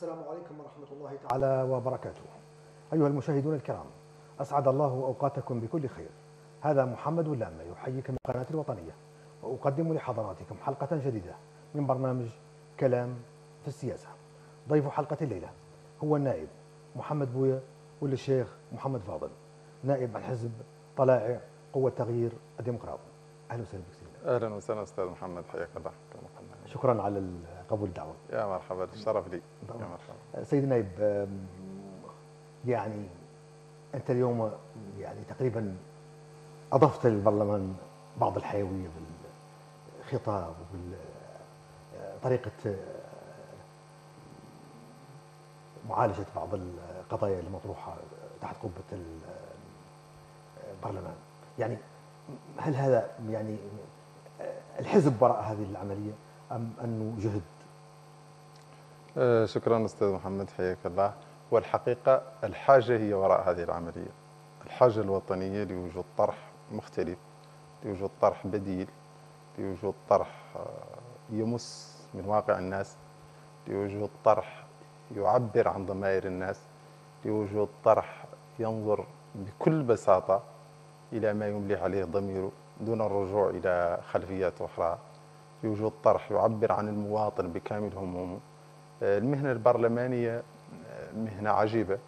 السلام عليكم ورحمة الله تعالى وبركاته. أيها المشاهدون الكرام أسعد الله أوقاتكم بكل خير. هذا محمد لامة يحييكم من القناة الوطنية وأقدم لحضراتكم حلقة جديدة من برنامج كلام في السياسة. ضيف حلقة الليلة هو النائب محمد بويا والشيخ محمد فاضل نائب عن حزب طلائع قوة تغيير الديمقراطي أهلا وسهلا بك سيدنا أهلا وسهلا أستاذ محمد حياك الله. شكرا على قبول الدعوة. يا مرحبا الشرف لي. يا مرحبا. سيد أم، يعني أنت اليوم يعني تقريبا أضفت للبرلمان بعض الحيوية بالخطاب وبطريقة معالجة بعض القضايا المطروحة تحت قبة البرلمان. يعني هل هذا يعني الحزب وراء هذه العملية؟ أم أنه جهد آه، شكرا أستاذ محمد حياك الله. والحقيقة الحاجة هي وراء هذه العملية. الحاجة الوطنية لوجود طرح مختلف لوجود طرح بديل لوجود طرح آه، يمس من واقع الناس لوجود طرح يعبر عن ضمائر الناس لوجود طرح ينظر بكل بساطة إلى ما يملي عليه ضميره دون الرجوع إلى خلفيات أخرى. يوجد طرح يعبر عن المواطن بكامل همومه. المهنة البرلمانية مهنة عجيبة.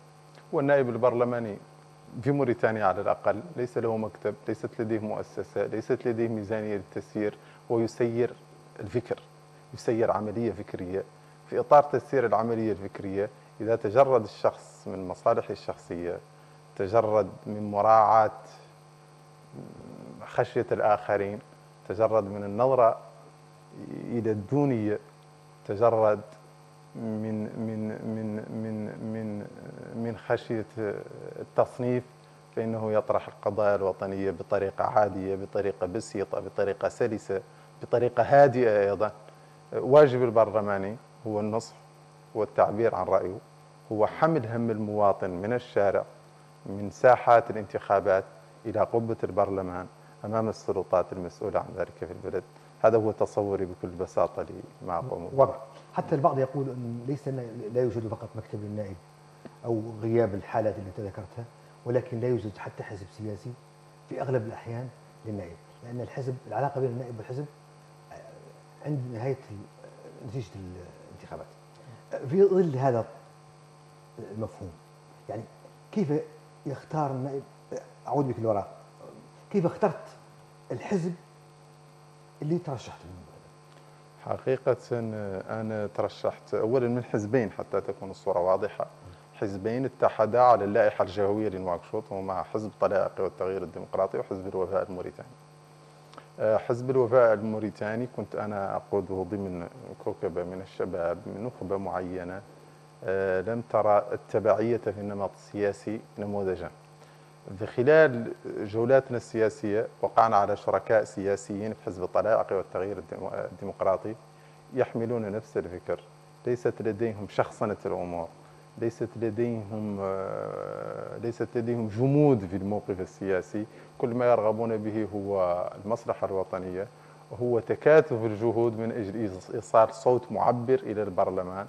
والنائب البرلماني في موريتانيا على الأقل ليس له مكتب ليست لديه مؤسسة ليست لديه ميزانية للتسيير هو يسير الفكر يسير عملية فكرية. في إطار تسيير العملية الفكرية إذا تجرد الشخص من مصالحه الشخصية تجرد من مراعاة خشية الآخرين تجرد من النظرة إلى الدونية تجرد من من من من من من خشية التصنيف فإنه يطرح القضايا الوطنية بطريقة عادية بطريقة بسيطة بطريقة سلسة بطريقة هادئة أيضا. واجب البرلماني هو النصح هو التعبير عن رأيه هو حمل هم المواطن من الشارع من ساحات الانتخابات إلى قبة البرلمان أمام السلطات المسؤولة عن ذلك في البلد. هذا هو تصوري بكل بساطة به. وضع حتى البعض يقول أن ليس لا يوجد فقط مكتب للنائب أو غياب الحالات اللي أنت ذكرتها ولكن لا يوجد حتى حزب سياسي في أغلب الأحيان للنائب. لأن الحزب العلاقة بين النائب والحزب عند نهاية نتيجة الانتخابات. في ظل هذا المفهوم يعني كيف يختار النائب؟ أعود بك لوراء كيف اخترت الحزب اللي ترشحت له حقيقة أنا ترشحت أولا من حزبين حتى تكون الصورة واضحة. حزبين اتحدا على اللائحة الجهوية لنواكشوط ومع حزب طلائق والتغيير الديمقراطي وحزب الوفاء الموريتاني. حزب الوفاء الموريتاني كنت أنا أقوده ضمن كوكبة من الشباب من نخبة معينة. لم ترى التبعية في النمط السياسي نموذجا. خلال جولاتنا السياسية وقعنا على شركاء سياسيين في حزب الطلائق والتغيير الديمقراطي يحملون نفس الفكر. ليست لديهم شخصنة الأمور. ليست لديهم ليست لديهم جمود في الموقف السياسي. كل ما يرغبون به هو المصلحة الوطنية. وهو تكاتف الجهود من أجل إيصال صوت معبر إلى البرلمان.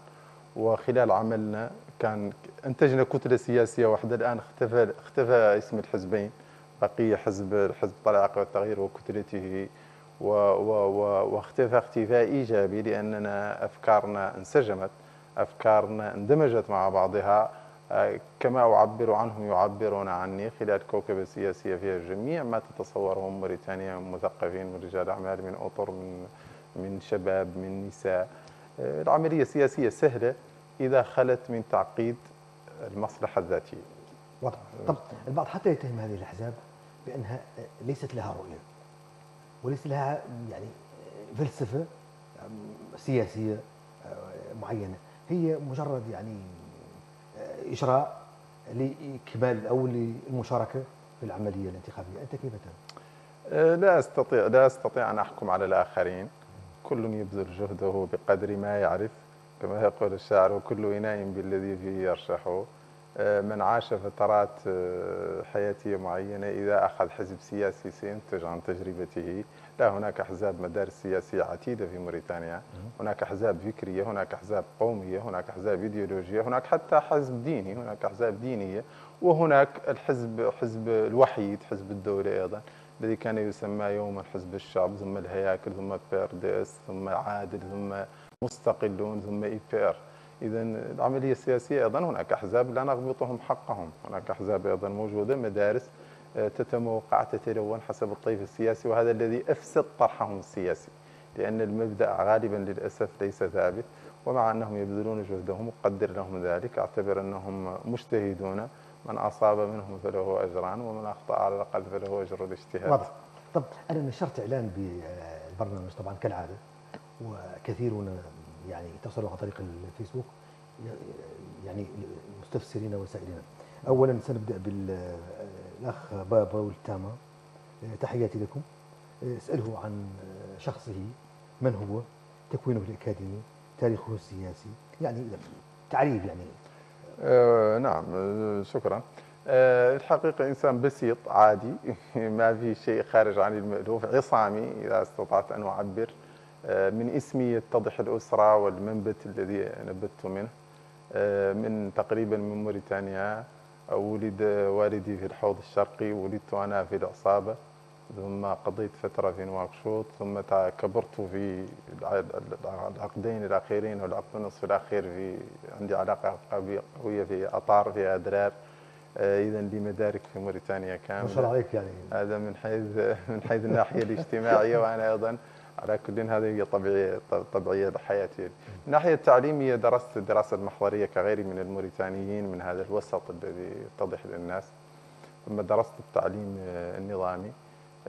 وخلال عملنا كان انتجنا كتلة سياسية واحدة الآن اختفى اختفى اسم الحزبين. بقي حزب حزب الطلائق والتغيير وكتلته و و و واختفى اختفاء إيجابي لأننا أفكارنا انسجمت أفكارنا اندمجت مع بعضها. كما أعبر عنهم يعبرون عني خلال كوكبه سياسيه فيها جميع ما تتصوره موريتانيا من مثقفين من رجال أعمال من أطر من من شباب من نساء. العملية سياسيه سهلة إذا خلت من تعقيد المصلحة الذاتية. واضح. طب البعض حتى يتهم هذه الأحزاب بأنها ليست لها رؤية وليس لها يعني فلسفة سياسية معينة. هي مجرد يعني إجراء لإكمال أو للمشاركة في العملية الانتخابية. أنت كيف ترى؟ لا أستطيع لا أستطيع أن أحكم على الآخرين. كل يبذل جهده بقدر ما يعرف. كما يقول الشاعر وكل إناء بالذي فيه يرشح. آه، من عاش فترات آه، حياتية معينة إذا أخذ حزب سياسي سينتج عن تجربته. لا هناك أحزاب مدارس سياسية عتيدة في موريتانيا. هناك أحزاب فكرية هناك أحزاب قومية هناك أحزاب إيديولوجية هناك حتى حزب ديني هناك أحزاب دينية وهناك الحزب حزب الوحيد حزب الدولة أيضا الذي كان يسمى يوما حزب الشعب ثم الهياكل ثم PRDS ثم عادل ثم مستقلون ثم UPR. اذا العملية السياسية أيضا هناك أحزاب لا نغبطهم حقهم. هناك أحزاب أيضا موجودة مدارس آه، تتموقع تتلون حسب الطيف السياسي وهذا الذي أفسد طرحهم السياسي لأن المبدأ غالبا للأسف ليس ثابت ومع أنهم يبذلون جهدهم أقدر لهم ذلك أعتبر أنهم مجتهدون. من أصاب منهم فله أجران ومن أخطأ على الأقل فله أجر الاجتهاد. طب أنا نشرت إعلان بالبرنامج طبعا كالعادة. وكثيرون يعني اتصلوا عن طريق الفيسبوك يعني مستفسرين وسائلين اولا سنبدأ بالأخ بابا والتاما تحياتي لكم. اسأله عن شخصه من هو؟ تكوينه الأكاديمي تاريخه السياسي يعني تعريف يعني. آه نعم شكرا. آه الحقيقة إنسان بسيط عادي. ما في شيء خارج عن المألوف. عصامي إذا استطعت أن أعبر. من اسمي يتضح الأسرة والمنبت الذي نبت منه. آه من تقريبا من موريتانيا ولد والدي في الحوض الشرقي ولدت أنا في العصابة. ثم قضيت فترة في نواكشوط ثم كبرت في العقدين الأخيرين والعقد النصف الأخير في عندي علاقة قوية في أطار في أدرار. آه، إذا لي مدارك في موريتانيا كاملة. ما شاء الله عليك يعني. هذا من حيث من حيث الناحية الاجتماعية وأنا أيضا على كل هذه هي طبيعية طبيعية حياتي. من الناحية التعليمية درست الدراسة المحضرية كغيري من الموريتانيين من هذا الوسط الذي يتضح للناس. ثم درست التعليم النظامي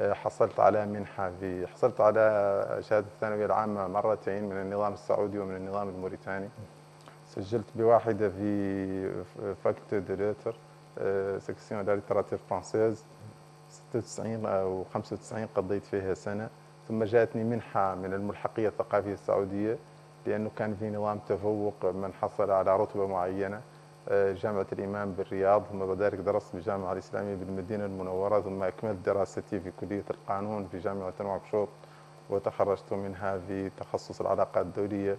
حصلت على منحة في حصلت على شهادة الثانوية العامة مرتين من النظام السعودي ومن النظام الموريتاني سجلت بواحدة في faculté de lettres section la littérature française 96 أو 95 قضيت فيها سنة ثم جاءتني منحة من الملحقية الثقافية السعودية لأنه كان في نظام تفوق من حصل على رتبة معينة جامعة الإمام بالرياض ثم بعد ذلك درست بالجامعة الإسلامية بالمدينة المنورة ثم أكملت دراستي في كلية القانون في جامعة نواكشوط وتخرجت منها في تخصص العلاقات الدولية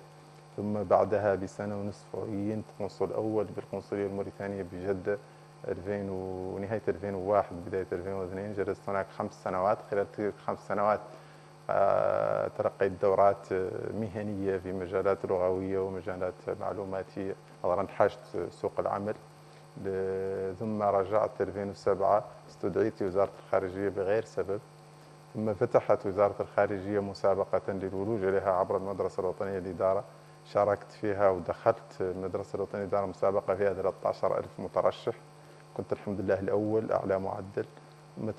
ثم بعدها بسنة ونصف عينت قنصل أول بالقنصلية الموريتانية بجدة 2000 ونهاية 2001 بداية 2002 جلست هناك خمس سنوات خلال تلك الخمس سنوات آه، تلقيت دورات مهنية في مجالات لغوية ومجالات معلوماتية نظرا لحاجة سوق العمل. ثم رجعت 2007 استدعيت وزارة الخارجية بغير سبب. ثم فتحت وزارة الخارجية مسابقة للولوج إليها عبر المدرسة الوطنية للإدارة. شاركت فيها ودخلت المدرسة الوطنية للإدارة مسابقة فيها 13 ألف مترشح. كنت الحمد لله الأول أعلى معدل.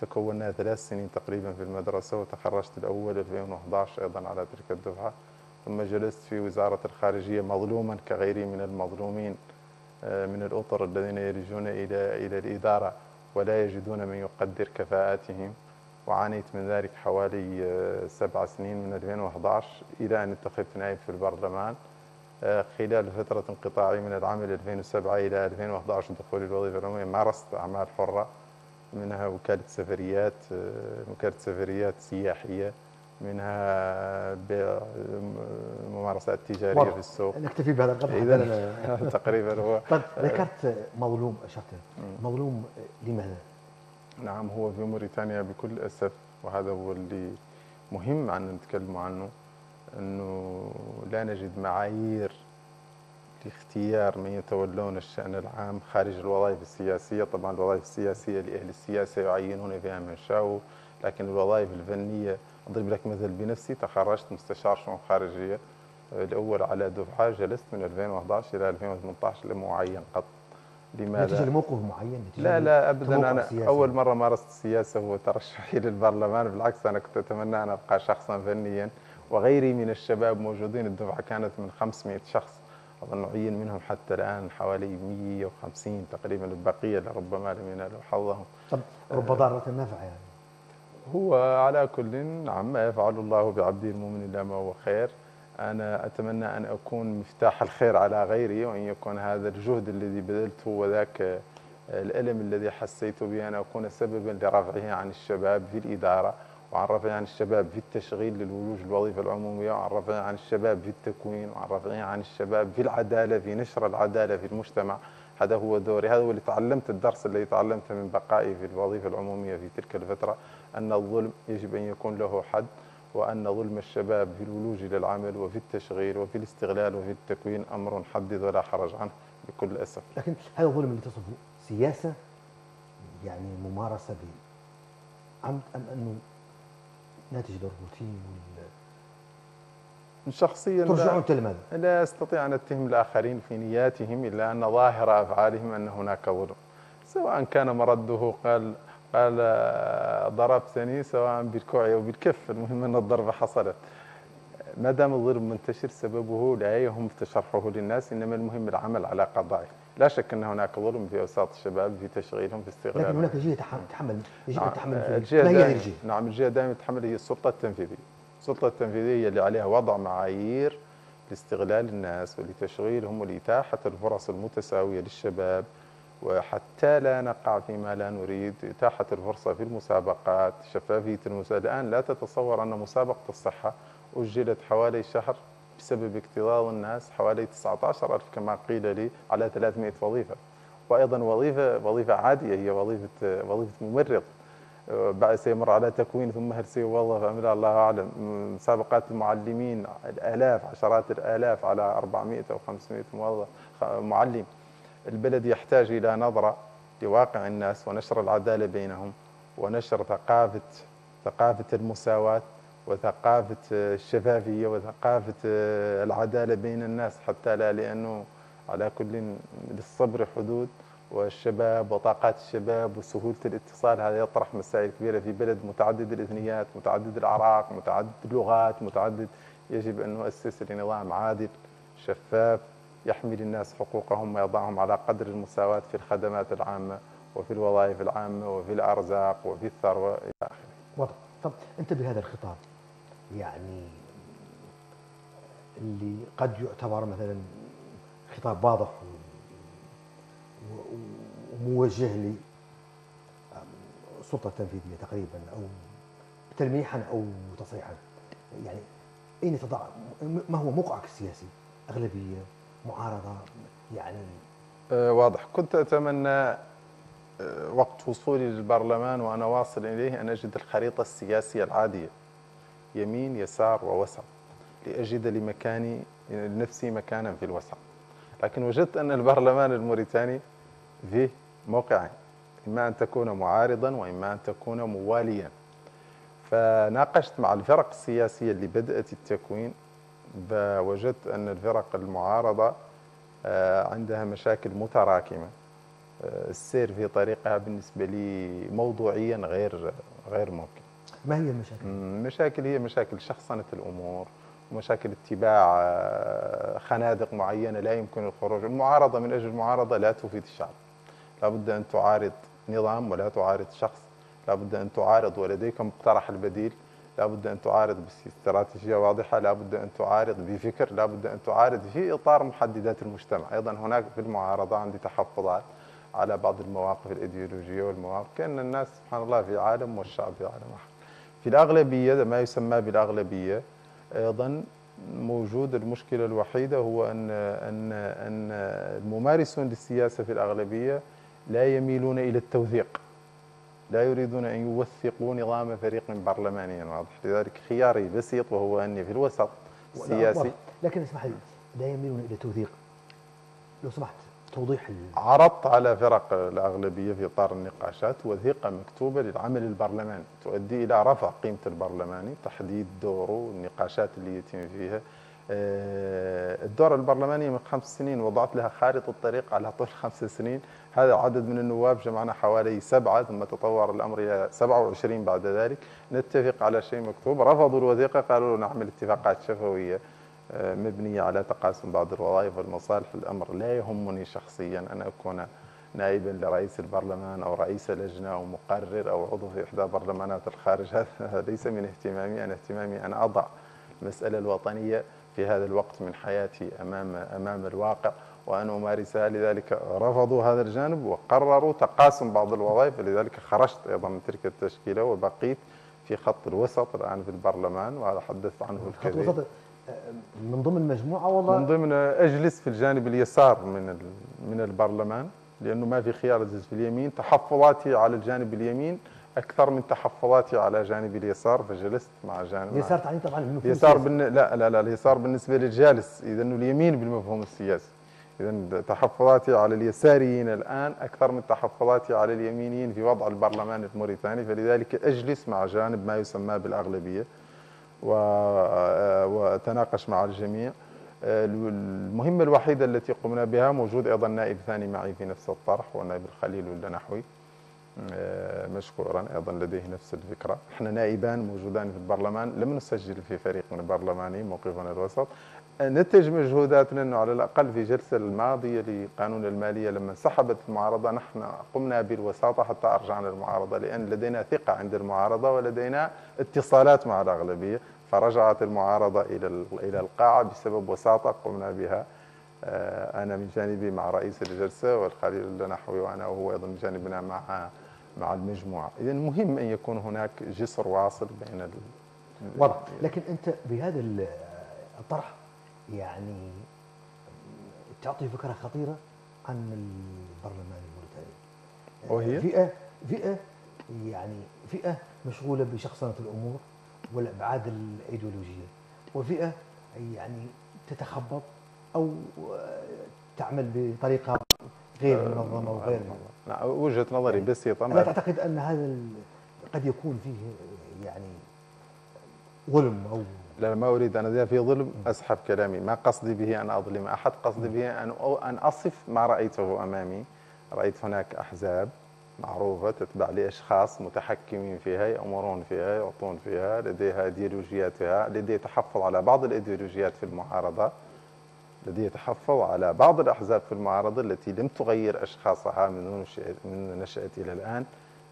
تكوننا ثلاث سنين تقريبا في المدرسة وتخرجت الأول 2011 أيضا على تلك الدفعة. ثم جلست في وزارة الخارجية مظلوما كغيري من المظلومين آه، من الأطر الذين يلجون إلى إلى الإدارة ولا يجدون من يقدر كفاءاتهم. وعانيت من ذلك حوالي آه، سبع سنين من 2011 إلى أن انتخبت نائب في البرلمان. آه، خلال فترة انقطاعي من العمل 2007 إلى 2011 دخولي الوظيفة العمومية مارست أعمال حرة. منها وكالة سفريات وكالة سفريات سياحية منها بيع ممارسات تجاريه في السوق. نكتفي بهذا القدر. إذا تقريبا هو. طيب ذكرت مظلوم أشرت. مظلوم لماذا؟ نعم هو في موريتانيا بكل أسف وهذا هو اللي مهم عن نتكلم عنه أنه لا نجد معايير لاختيار من يتولون الشأن العام خارج الوظائف السياسية طبعا الوظائف السياسية لأهل السياسة يعينون فيها من شاءوا لكن الوظائف الفنية أضرب لك مثل بنفسي تخرجت مستشار شؤون خارجية الأول على دفعة جلست من 2011 إلى 2018 لم أعين قط لماذا؟ نتيجة لموقف معين نتيجة لا لا أبدا أنا سياسي. أول مرة مارست السياسة هو ترشحي للبرلمان بالعكس أنا كنت أتمنى أن أبقى شخصا فنيا وغيري من الشباب موجودين الدفعة كانت من 500 شخص أظن عين منهم حتى الآن حوالي 150 تقريبا البقية لربما لم ينالوا حظهم. طب رب ضارة نافعة يعني. هو على كل نعم ما يفعل الله بعبده المؤمن إلا ما هو خير. أنا أتمنى أن أكون مفتاح الخير على غيري وأن يكون هذا الجهد الذي بذلته وذاك الألم الذي حسيت به أن أكون سببا لرفعه عن الشباب في الإدارة. وعن رفعه عن الشباب في التشغيل للولوج الوظيفة العمومية وعن رفعه عن الشباب في التكوين وعن رفعه عن الشباب في العدالة في نشر العدالة في المجتمع. هذا هو دوري هذا هو اللي تعلمت الدرس الذي تعلمته من بقائي في الوظيفة العمومية في تلك الفترة أن الظلم يجب أن يكون له حد وأن ظلم الشباب في الولوج إلى العمل وفي التشغيل وفي الاستغلال وفي التكوين أمر حدث ولا حرج عنه بكل أسف. لكن هذا الظلم اللي تصفه سياسة يعني ممارسة بعمد أم أنه ناتج للروتين شخصيا ترجعون لماذا؟ لا استطيع أن أتهم الآخرين في نياتهم إلا أن ظاهر أفعالهم أن هناك ظلم. سواء كان مرده قال قال ضربتني سواء بالكوع أو بالكف المهم أن الضربة حصلت. ما دام الظلم منتشر سببه لا يهم تشرحه للناس إنما المهم العمل على قضائه. لا شك أن هناك ظلم في أوساط الشباب في تشغيلهم في استغلالهم لكن هناك جهة تحمل يجب ان نعم. تحمل الجهة ما هي الجهة؟ نعم الجهة دائما تحمل هي السلطة التنفيذية السلطة التنفيذية هي اللي عليها وضع معايير لاستغلال الناس ولتشغيلهم ولإتاحة الفرص المتساوية للشباب وحتى لا نقع فيما لا نريد إتاحة الفرصة في المسابقات شفافية المسابقات الآن لا تتصور أن مسابقة الصحة أجلت حوالي شهر بسبب اكتظاظ الناس حوالي 19 ألف كما قيل لي على 300 وظيفة. وأيضا وظيفة وظيفة عادية هي وظيفة وظيفة ممرض. بعد سيمر على تكوين ثم هل سيوظف أم لا الله أعلم. مسابقات المعلمين الآلاف عشرات الآلاف على 400 أو 500 موظف معلم. البلد يحتاج إلى نظرة لواقع الناس ونشر العدالة بينهم ونشر ثقافة ثقافة المساواة. وثقافة الشفافية وثقافة العدالة بين الناس حتى لا لأنه على كل للصبر حدود والشباب وطاقات الشباب وسهولة الاتصال هذا يطرح مسائل كبيرة في بلد. متعدد الإثنيات متعدد الأعراق متعدد اللغات متعدد يجب أن نؤسس لنظام عادل شفاف يحمي للناس حقوقهم ويضعهم على قدر المساواة في الخدمات العامة وفي الوظائف العامة وفي الأرزاق وفي الثروة إلى آخره. طب أنت بهذا الخطاب. يعني اللي قد يعتبر مثلا خطاب واضح وموجه للسلطة التنفيذية تقريبا أو تلميحا أو تصريحا. يعني أين تضع ما هو موقعك السياسي؟ أغلبية معارضة يعني؟ أه واضح. كنت أتمنى أه وقت وصولي للبرلمان وأنا واصل إليه أن أجد الخريطة السياسية العادية. يمين يسار ووسط لأجد لمكاني لنفسي مكانا في الوسط. لكن وجدت أن البرلمان الموريتاني فيه موقعين إما أن تكون معارضا وإما أن تكون مواليا. فناقشت مع الفرق السياسية اللي بدأت التكوين وجدت أن الفرق المعارضة آه، عندها مشاكل متراكمة. آه، السير في طريقها بالنسبة لي موضوعيا غير غير ممكن. ما هي المشاكل؟ المشاكل هي مشاكل شخصنة الأمور ومشاكل اتباع آه، خنادق معينة لا يمكن الخروج المعارضة من أجل المعارضة لا تفيد الشعب. لابد أن تعارض نظام ولا تعارض شخص لابد أن تعارض ولديك مقترح البديل لابد أن تعارض باستراتيجية واضحة لابد أن تعارض بفكر لابد أن تعارض في إطار محددات المجتمع. أيضا هناك في المعارضة عندي تحفظات على بعض المواقف الإيديولوجية والمواقف كأن الناس سبحان الله في عالم والشعب في عالم آخر في الأغلبية ما يسمى بالأغلبية أيضا موجود المشكلة الوحيدة هو أن أن أن الممارسون للسياسة في الأغلبية لا يميلون إلى التوثيق لا يريدون أن يوثقوا نظام فريق برلماني واضح. لذلك خياري بسيط وهو أني في الوسط السياسي. لكن اسمح لي لا يميلون إلى التوثيق. لو سمحت. توضيح عرضت على فرق الأغلبية في إطار النقاشات وثيقة مكتوبة للعمل البرلماني تؤدي إلى رفع قيمة البرلماني تحديد دوره النقاشات اللي يتم فيها. آه، الدورة البرلمانية من خمس سنين وضعت لها خارطة الطريق على طول خمس سنين. هذا عدد من النواب جمعنا حوالي سبعة ثم تطور الأمر إلى 27 بعد ذلك. نتفق على شيء مكتوب. رفضوا الوثيقة قالوا نعمل اتفاقات شفوية. مبنية على تقاسم بعض الوظائف والمصالح. الأمر لا يهمني شخصيا أن أكون نائبا لرئيس البرلمان أو رئيس لجنة أو مقرر أو عضو في إحدى برلمانات الخارج. هذا ليس من اهتمامي. أنا اهتمامي أن أضع المسألة الوطنية في هذا الوقت من حياتي أمام أمام الواقع وأن أمارسها. لذلك رفضوا هذا الجانب وقرروا تقاسم بعض الوظائف. لذلك خرجت أيضا من تلك التشكيلة وبقيت في خط الوسط الآن في البرلمان وهذا حدثت عنه الكثير. من ضمن مجموعه والله من ضمن أجلس في الجانب اليسار من من البرلمان لأنه ما في خيار اجلس في اليمين. تحفظاتي على الجانب اليمين أكثر من تحفظاتي على جانب اليسار فجلست مع جانب اليسار تعني طبعا اليسار. بالن... لا لا لا اليسار بالنسبة للجالس إذا اليمين بالمفهوم السياسي. إذا تحفظاتي على اليساريين الآن أكثر من تحفظاتي على اليمينيين في وضع البرلمان الموريتاني فلذلك أجلس مع جانب ما يسمى بالأغلبية. و... وأتناقش مع الجميع. المهمة الوحيدة التي قمنا بها موجود أيضا نائب ثاني معي في نفس الطرح والنائب الخليل الدنحوي آه، مشكورا أيضا لديه نفس الفكرة، إحنا نائبان موجودان في البرلمان لم نسجل في فريق من البرلماني موقفنا الوسط. نتج مجهوداتنا إنه على الأقل في الجلسه الماضية لقانون المالية لما انسحبت المعارضة نحن قمنا بالوساطة حتى أرجعنا المعارضه لأن لدينا ثقة عند المعارضة ولدينا اتصالات مع الأغلبية. فرجعت المعارضة إلى ال- إلى القاعة بسبب وساطة قمنا بها. آه، أنا من جانبي مع رئيس الجلسة والخليل النحوي وأنا وهو أيضا من جانبنا مع مع المجموعة، اذا مهم أن يكون هناك جسر واصل بين ال واضح. لكن أنت بهذا ال- الطرح يعني تعطي فكرة خطيرة عن البرلمان الموريتاني. وهي؟ فئه فئة يعني فئة مشغولة بشخصنة الأمور والأبعاد الإيديولوجية وفئة يعني تتخبط أو تعمل بطريقة غير منظمه وغير لا، وجهة نظري بسيطة. الا ما تعتقد أن هذا قد يكون فيه يعني ظلم أو لا ما أريد أن اذا في ظلم أسحب كلامي، ما قصدي به أن أظلم أحد، قصدي به أن أن أصف ما رأيته أمامي، رأيت هناك أحزاب معروفة تتبع لأشخاص متحكمين فيها يأمرون فيها يعطون فيها لديها إيديولوجياتها، لديه تحفظ على بعض الإيديولوجيات في المعارضة. لديه تحفظ على بعض الأحزاب في المعارضة التي لم تغير أشخاصها من نشأة من نشأت إلى الآن.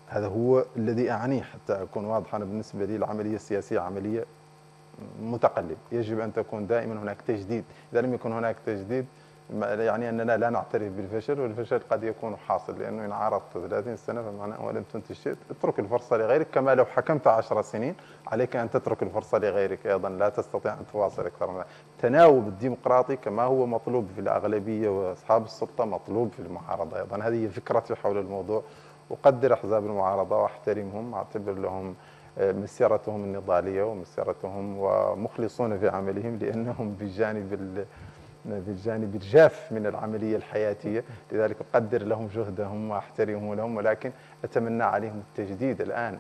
هذا هو الذي اعنيه حتى أكون واضح أنا بالنسبة لي. العملية السياسية عملية متقلب يجب أن تكون دائما هناك تجديد. إذا لم يكن هناك تجديد يعني أننا لا نعترف بالفشل والفشل قد يكون حاصل لأنه إن عارضت 30 سنة فمعناه ولم تنتج شيء. اترك الفرصة لغيرك. كما لو حكمت 10 سنين عليك أن تترك الفرصة لغيرك أيضا. لا تستطيع أن تواصل أكثر من. التناوب الديمقراطي كما هو مطلوب في الأغلبية وأصحاب السلطة مطلوب في المعارضة أيضا. هذه فكرتي حول الموضوع. أقدر أحزاب المعارضة وأحترمهم أعتبر لهم آه، مسيرتهم النضالية ومسيرتهم ومخلصون في عملهم لأنهم بالجانب ال- بالجانب الجاف من العملية الحياتية. لذلك أقدر لهم جهدهم واحترمهم لهم ولكن أتمنى عليهم التجديد الآن.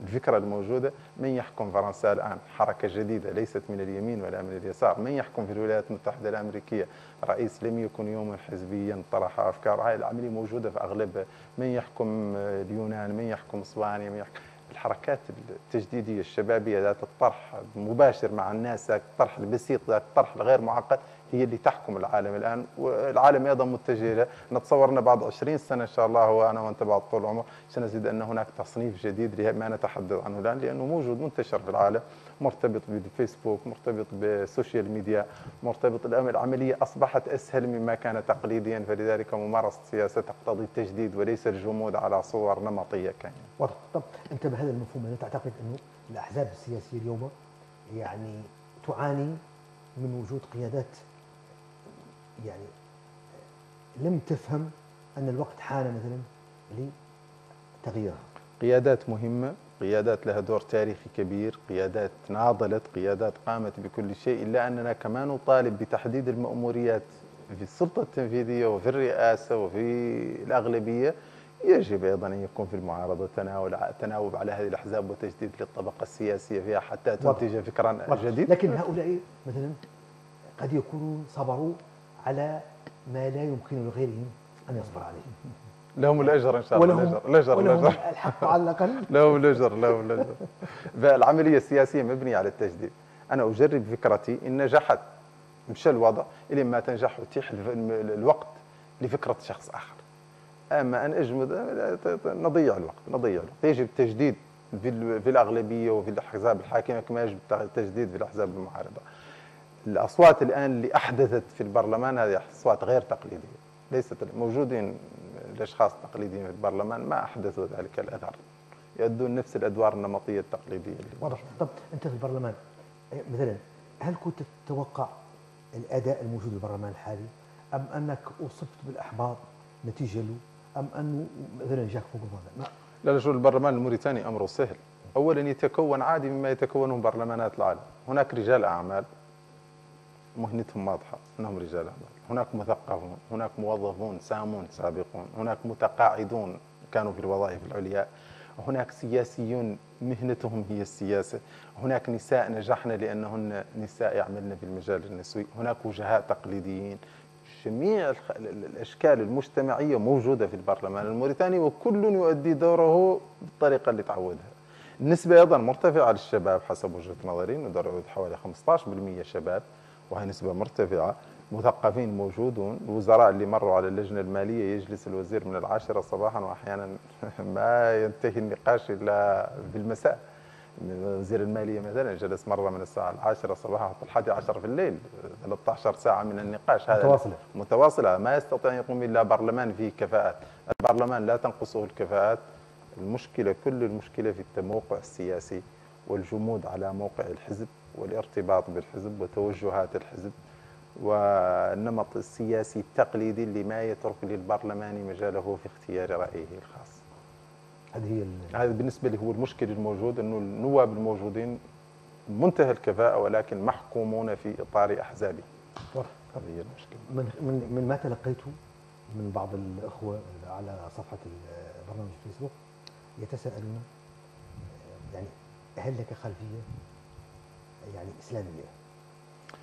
الفكرة الموجودة من يحكم فرنسا الآن؟ حركة جديدة ليست من اليمين ولا من اليسار. من يحكم في الولايات المتحدة الأمريكية؟ رئيس لم يكن يوما حزبيا طرح أفكار. هاي العملية موجودة في اغلبها من يحكم اليونان من يحكم إسبانيا من يحكم الحركات التجديدية الشبابية ذات الطرح المباشر مع الناس ذات الطرح البسيط ذات الطرح الغير معقد. هي اللي تحكم العالم الآن والعالم أيضا متجه لها نتصور ان بعد 20 سنة إن شاء الله وأنا وأنت بعد طول العمر سنجد أن هناك تصنيف جديد لما نتحدث عنه الآن لأنه موجود منتشر في العالم مرتبط بالفيسبوك مرتبط بال social media مرتبط الان العملية. أصبحت أسهل مما كان تقليديا فلذلك ممارسة السياسة تقتضي التجديد وليس الجمود على صور نمطية كانت واضح. طب أنت بهذا المفهوم هل تعتقد أنه الأحزاب السياسية اليوم يعني تعاني من وجود قيادات يعني لم تفهم أن الوقت حان مثلا لتغييرها قيادات مهمة قيادات لها دور تاريخي كبير قيادات ناضلت قيادات قامت بكل شيء إلا أننا كمان نطالب بتحديد المأموريات في السلطة التنفيذية وفي الرئاسة وفي الأغلبية يجب أيضا أن يكون في المعارضة تناول تناوب على هذه الأحزاب وتجديد للطبقة السياسية فيها حتى. تنتج فكرا واضح. جديد لكن هؤلاء مثلا قد يكونوا صبروا على ما لا يمكن لغيرهم أن يصبر عليه. لهم الأجر إن شاء الله ولهم الأجر الأجر, الأجر. الحق على الاقل لهم الأجر لهم الأجر. فالعمليه السياسية مبنية على التجديد. أنا أجرب فكرتي إن نجحت مشى الوضع إلى ما تنجح وتيح الوقت لفكرة شخص آخر. أما أن أجمد نضيع الوقت نضيع الوقت. يجب تجديد في ال- في الأغلبية وفي الأحزاب الحاكمة كما يجب التجديد في الأحزاب المعارضة. الأصوات الآن اللي أحدثت في البرلمان هذه أصوات غير تقليدية ليست موجودين الاشخاص التقليديين في البرلمان ما أحدثوا ذلك الأثر. يؤدون نفس الأدوار النمطية التقليدية واضح طب أنت في البرلمان مثلا هل كنت تتوقع الأداء الموجود في البرلمان الحالي؟ أم أنك أصبت بالإحباط نتيجة له؟ أم انه مثلا جاك فوق الوضع لا. لا شو البرلمان الموريتاني أمره سهل. اولا يتكون عادي مما يتكونه برلمانات العالم. هناك رجال أعمال مهنتهم واضحة أنهم رجال أعمال. هناك مثقفون هناك موظفون سامون سابقون. هناك متقاعدون كانوا في الوظائف العليا. هناك سياسيون مهنتهم هي السياسة. هناك نساء نجحن لأنهن نساء يعملن في المجال النسوي. هناك وجهاء تقليديين. جميع الأشكال المجتمعية موجودة في البرلمان الموريتاني وكل يؤدي دوره بالطريقة اللي تعودها. النسبة أيضا مرتفعة للشباب حسب وجهة نظري ندر حوالي 15% شباب. وهي نسبة مرتفعة. مثقفين موجودون. الوزراء اللي مروا على اللجنة المالية يجلس الوزير من العاشرة صباحا وأحيانا ما ينتهي النقاش إلا بالمساء. وزير المالية مثلا جلس مرة من الساعة العاشرة صباحا حتى الحادي عشر في الليل 13 ساعة من النقاش. هذا متواصلة. متواصلة. ما يستطيع أن يقوم إلا برلمان فيه كفاءات. البرلمان لا تنقصه الكفاءات. المشكلة كل المشكلة في التموقع السياسي والجمود على موقع الحزب. والارتباط بالحزب وتوجهات الحزب والنمط السياسي التقليدي اللي ما يترك للبرلماني مجاله في اختيار رأيه الخاص. هذه هي هذا بالنسبة لي هو المشكل الموجود أنه النواب الموجودين منتهى الكفاءة ولكن محكومون في إطار أحزابي. هذه هي المشكلة. من, من, من ما تلقيته من بعض الأخوة على صفحة برنامج الفيسبوك يتساءلون يعني هل لك خلفية؟ يعني إسلامية.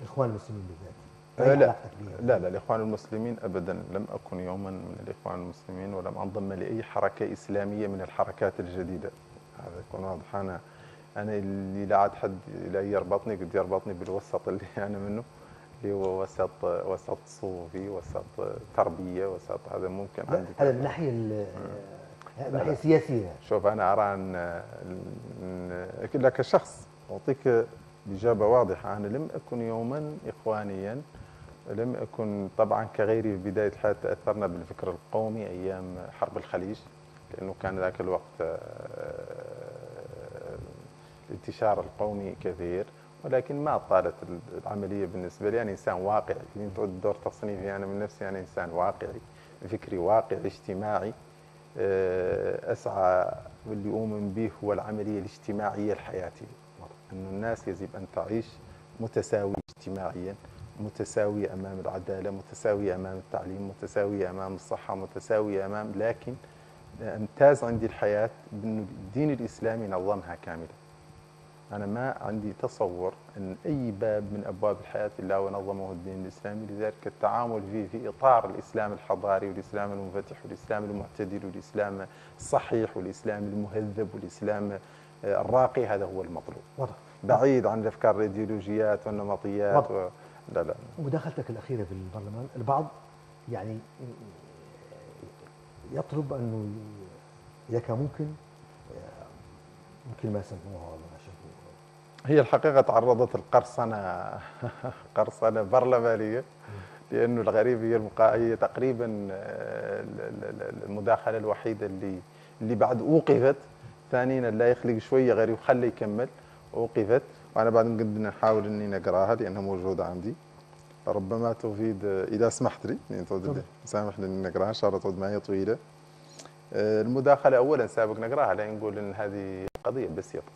الإخوان المسلمين بالذات. لا لا لا, لا الاخوان المسلمين ابدا. لم أكن يوما من الإخوان المسلمين ولم أنضم لأي حركة إسلامية من الحركات الجديدة. هذا يكون واضح. أنا أنا اللي لا عاد حد لا يربطني قد يربطني بالوسط اللي أنا منه اللي هو وسط وسط صوفي وسط تربية وسط هذا ممكن عندي. هذا من ناحية الناحيه السياسيه شوف أنا أرى ان لك شخص أعطيك إجابة واضحة. أنا لم أكن يوما اخوانيا لم أكن طبعا كغيري في بداية الحياة. تأثرنا بالفكر القومي أيام حرب الخليج لأنه كان ذاك الوقت آه، الانتشار القومي كثير. ولكن ما طالت العملية بالنسبة لي. أنا إنسان واقعي. تعد دور تصنيفي أنا من نفسي أنا إنسان واقعي فكري واقعي اجتماعي. آه، أسعى واللي أؤمن به هو العملية الاجتماعية الحياتية. أن الناس يجب أن تعيش متساوية اجتماعيا متساوية أمام العدالة متساوية أمام التعليم متساوية أمام الصحة متساوية أمام لكن امتاز عندي الحياة بأن الدين الإسلامي نظمها كاملة أنا ما عندي تصور أن أي باب من أبواب الحياة إلا ونظمه الدين الإسلامي لذلك التعامل فيه في إطار الإسلام الحضاري والإسلام المنفتح والإسلام المعتدل والإسلام الصحيح والإسلام المهذب والإسلام الراقي هذا هو المطلوب. بعيد عن الأفكار الإيديولوجيات والنمطيات و... لا لا. مداخلتك الأخيرة في البرلمان البعض يعني يطلب أنه إذا كان ممكن ممكن ما سمعوها ولا ما هي الحقيقة تعرضت القرصنة قرصنة برلمانية لأنه الغريب هي المقا... هي تقريبا المداخلة الوحيدة اللي اللي بعد أوقفت. ثانيا لا يخلق شوية غريب خلي يكمل. أوقفت. وأنا بعد قد نحاول إني نقراها لأنها موجودة عندي. ربما تفيد إذا سمحت لي يعني سامحني إني نقرأها إن شاء الله تعود معي طويلة. آه، المداخلة أولا سابق نقرأها لأن نقول إن هذه قضية بسيطة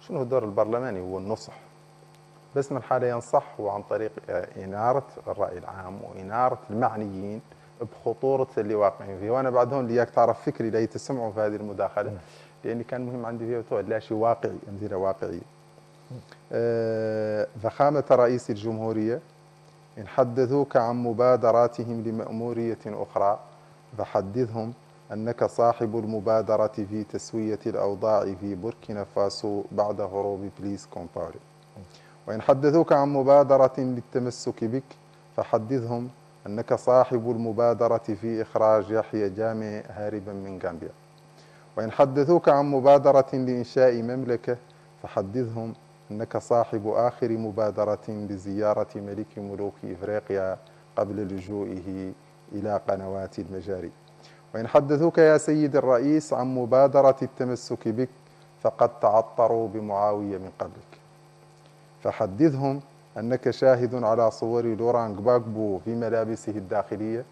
شنو الدور البرلماني؟ هو النصح. بس من حالة ينصح؟ وعن طريق إنارة الرأي العام وإنارة المعنيين بخطورة اللي واقعين فيه. وأنا بعد هون لياك تعرف فكري لا تسمعوا في هذه المداخلة. لأني كان مهم عندي فيها لا شيء واقعي أمثلة واقعية. آه، فخامة رئيس الجمهورية إن حدثوك عن مبادراتهم لمأمورية أخرى فحدثهم أنك صاحب المبادرة في تسوية الأوضاع في بوركينا فاسو بعد هروب بليس كومباري. وإن حدثوك عن مبادرة للتمسك بك فحدثهم أنك صاحب المبادرة في إخراج يحيى جامع هاربا من غامبيا. وإن حدثوك عن مبادرة لإنشاء مملكة فحدثهم أنك صاحب آخر مبادرة لزيارة ملك ملوك إفريقيا قبل لجوئه إلى قنوات المجاري. وإن حدثوك يا سيد الرئيس عن مبادرة التمسك بك فقد تعطروا بمعاوية من قبلك. فحدثهم أنك شاهد على صور لوران باكبو في ملابسه الداخلية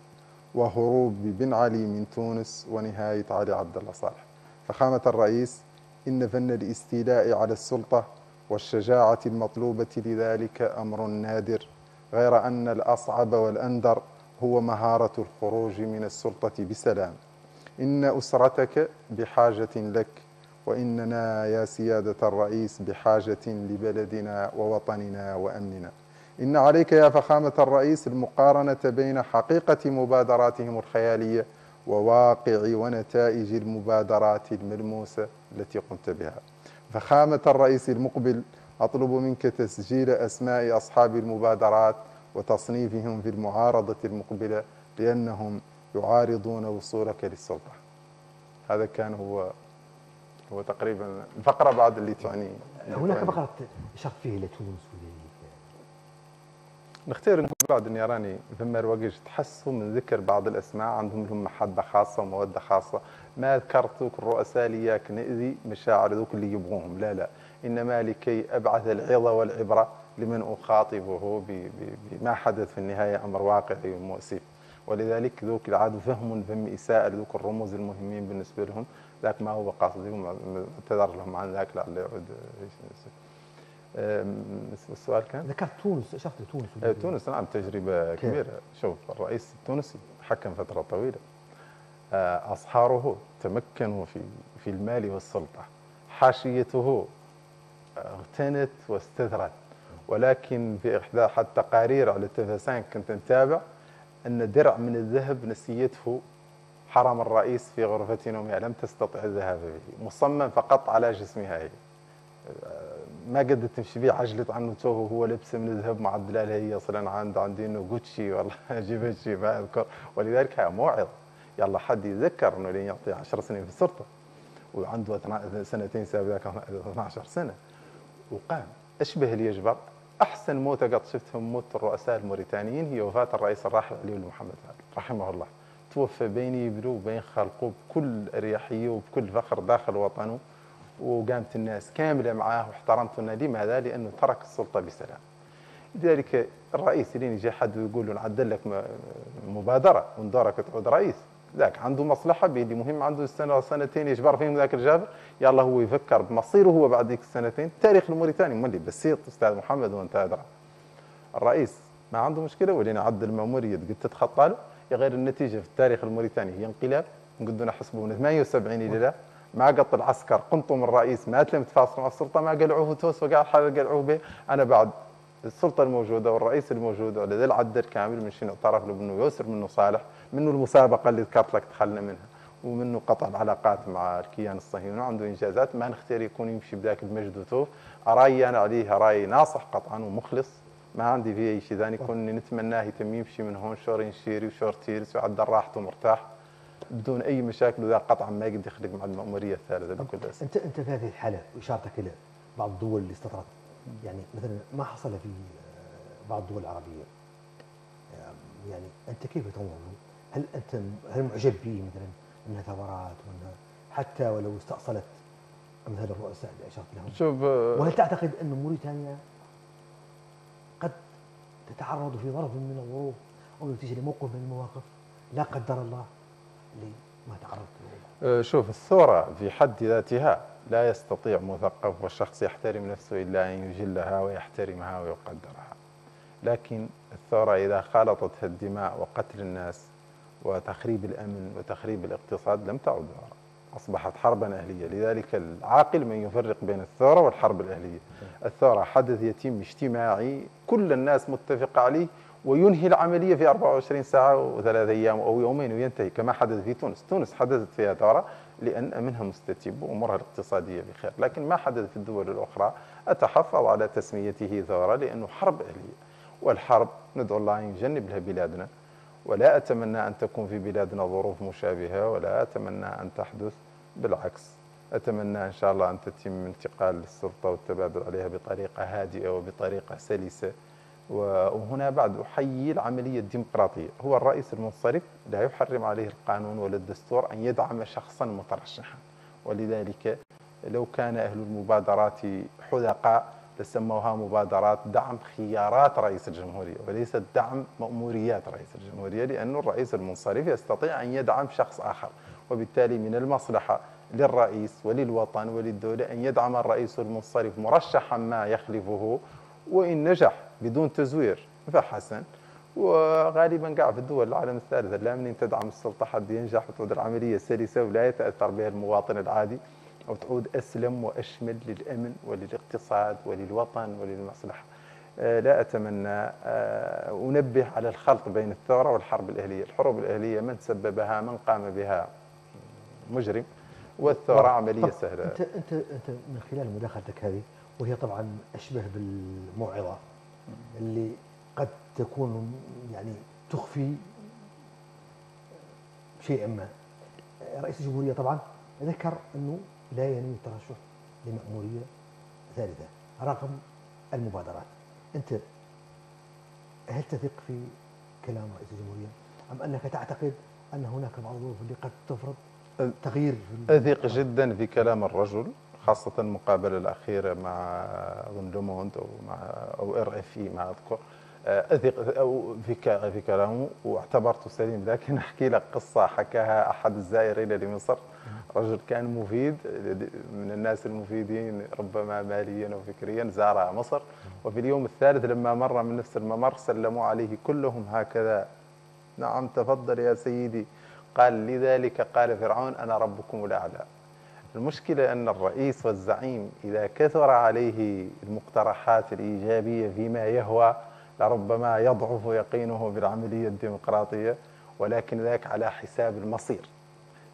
وهروب بن علي من تونس ونهاية علي عبد الله صالح. فخامة الرئيس إن فن الاستيلاء على السلطة والشجاعة المطلوبة لذلك أمر نادر غير أن الأصعب والأندر هو مهارة الخروج من السلطة بسلام. إن أسرتك بحاجة لك وإننا يا سيادة الرئيس بحاجة لبلدنا ووطننا وأمننا. إن عليك يا فخامة الرئيس المقارنة بين حقيقة مبادراتهم الخيالية وواقع ونتائج المبادرات الملموسة التي قمت بها. فخامة الرئيس المقبل أطلب منك تسجيل أسماء أصحاب المبادرات وتصنيفهم في المعارضة المقبلة لأنهم يعارضون وصولك للسلطة. هذا كان هو هو تقريبا الفقرة بعد اللي تعني. هناك فقرة شرط فيه لتونس. نختار نقول بعد إني راني فما رواقج تحسوا من ذكر بعض الأسماء عندهم لهم محبه خاصة ومودة خاصة. ما ذكرت الرؤساء لياك ناذي مشاعر ذوك اللي يبغوهم. لا لا. إنما لكي أبعث العظة والعبرة لمن أخاطبه بما حدث في النهاية أمر واقعي ومؤسف. ولذلك ذوك العاد فهم فم إساءة لذوك الرموز المهمين بالنسبة لهم. ذاك ما هو قصدي اعتذر لهم عن ذاك لعل يعود. السؤال كان؟ ذكرت تونس اشرت لتونس إيه، تونس نعم تجربة. كبيرة. شوف الرئيس التونسي حكم فترة طويلة. آه، أصهاره تمكنوا في في المال والسلطة. حاشيته اغتنت واستثرت ولكن في إحدى حتى تقارير على التلفزيون كنت نتابع أن درع من الذهب نسيته حرم الرئيس في غرفة نومها لم تستطع الذهاب به. مصمم فقط على جسمها هي. ما قد تمشي بيه عجلت عنه تو هو لبس من الذهب معدلة هي أصلا عند عندي انه جوتشي والله جيبتشي ما أذكر. ولذلك هي موعظ. يلا حد يذكر إنه لين يعطي 10 سنين في السلطه وعنده سنتين سابقا ذاك 12 سنة. وقام اشبه اليجبر أحسن موتة قد شفتهم موت الرؤساء الموريتانيين هي وفاة الرئيس الراحل علي محمد رحمه الله. توفى بين يبلو وبين خلقه بكل أريحية وبكل فخر داخل وطنه. وقامت الناس كاملة معاه واحترمتنا لماذا؟ لأنه ترك السلطة بسلام. لذلك الرئيس اللي يجي حد ويقول له نعدل لك مبادرة ومن دورك تعود رئيس. ذاك عنده مصلحة بيدي مهم عنده أو سنتين يجبر فيهم ذاك الجابر. يلا هو يفكر بمصيره هو بعد ذيك السنتين. تاريخ الموريتاني مولي بسيط أستاذ محمد وأنت أدرى. الرئيس ما عنده مشكلة ولين عدل الماموريه قد تتخطى له. غير النتيجة في التاريخ الموريتاني هي انقلاب. نقدر نحسبه من 78 إلى لا. ما قط العسكر قنطم الرئيس ما تلم تفاصل مع السلطة ما قلعوه توس وقال حال قلعوه به. أنا بعد السلطة الموجودة والرئيس الموجود ولا ذي العد الكامل من شنو؟ له بانه يسر منه صالح منه المسابقة اللي ذكرت لك دخلنا منها ومنه قطع العلاقات مع الكيان الصهيوني وعنده إنجازات ما نختار يكون يمشي بذاك المجد وتوف اراي أنا عليه رأي ناصح قطعا ومخلص. ما عندي فيه أي شيء ثاني كوني نتمناه يتم يمشي من هون شور ينشيري وشور تيرس وعدل راحته مرتاح بدون أي مشاكل وذا قطعا ما يقدر يخلق مع المأمورية الثالثة بكل أسف. انت أنت في هذه الحالة واشارتك إلى بعض الدول اللي استطرت. يعني مثلا ما حصل في آه، بعض الدول العربية؟ يعني أنت كيف تنظر؟ هل أنت هل معجب به مثلا أنها ثورات وأنها حتى ولو استأصلت أمثال الرؤساء اللي أشرت لهم؟ شوف آه، وهل تعتقد أن موريتانيا قد تتعرض في ظرف من الظروف أو نتيجه لموقف من المواقف؟ لا قدر الله. لما تعرضت له شوف الثورة في حد ذاتها لا يستطيع مثقف والشخص يحترم نفسه إلا أن يجلها ويحترمها ويقدرها. لكن الثورة إذا خالطتها الدماء وقتل الناس وتخريب الأمن وتخريب الاقتصاد لم تعد أصبحت حربا أهلية. لذلك العاقل من يفرق بين الثورة والحرب الأهلية. الثورة حدث يتم اجتماعي كل الناس متفق عليه وينهي العملية في 24 ساعة وثلاث أيام أو يومين وينتهي كما حدث في تونس. تونس حدثت فيها ثورة لأن أمنها مستتب وأمورها الاقتصادية بخير لكن ما حدث في الدول الأخرى أتحفظ على تسميته ثورة لأنه حرب أهلية والحرب ندعو الله أن يجنب لها بلادنا. ولا أتمنى أن تكون في بلادنا ظروف مشابهة ولا أتمنى أن تحدث بالعكس أتمنى إن شاء الله أن تتم انتقال السلطة والتبادل عليها بطريقة هادئة وبطريقة سلسة. وهنا بعد أحيي العملية الديمقراطية. هو الرئيس المنصرف لا يحرم عليه القانون ولا الدستور أن يدعم شخصا مترشحا. ولذلك لو كان أهل المبادرات حذقاء لسموها مبادرات دعم خيارات رئيس الجمهورية وليست دعم مأموريات رئيس الجمهورية لأن الرئيس المنصرف يستطيع أن يدعم شخص آخر. وبالتالي من المصلحة للرئيس وللوطن وللدولة أن يدعم الرئيس المنصرف مرشحا ما يخلفه وإن نجح بدون تزوير فحسن وغالبا قاع في الدول العالم الثالثة لا منين تدعم السلطة حد ينجح وتعود العملية سلسة ولا يتأثر بها المواطن العادي وتعود أسلم وأشمل للأمن وللاقتصاد وللوطن وللمصلحة. آه، لا أتمنى آه، أنبه على الخلط بين الثورة والحرب الأهلية. الحروب الأهلية من سببها من قام بها؟ مجرم. والثورة عملية سهلة. أنت, أنت, أنت من خلال مداخلتك هذه وهي طبعا أشبه بالموعظة اللي قد تكون يعني تخفي شيئا ما. رئيس الجمهورية طبعا ذكر أنه لا ينوي الترشح لمأمورية ثالثة رغم المبادرات. أنت هل تثق في كلام رئيس الجمهورية؟ أم أنك تعتقد أن هناك بعض الظروف اللي قد تفرض تغيير أثق جدا في كلام الرجل. خاصة المقابلة الأخيرة مع أظن Le Monde أو مع أو RFI ما أذكر أثق أو في في كلامه واعتبرته سليم لكن أحكي لك قصة حكاها أحد الزائرين لمصر رجل كان مفيد من الناس المفيدين ربما ماليا وفكريا زار مصر. وفي اليوم الثالث لما مر من نفس الممر سلموا عليه كلهم هكذا. نعم تفضل يا سيدي. قال لذلك قال فرعون أنا ربكم الأعلى. المشكلة أن الرئيس والزعيم إذا كثر عليه المقترحات الإيجابية فيما يهوى لربما يضعف يقينه بالعملية الديمقراطية ولكن ذاك على حساب المصير.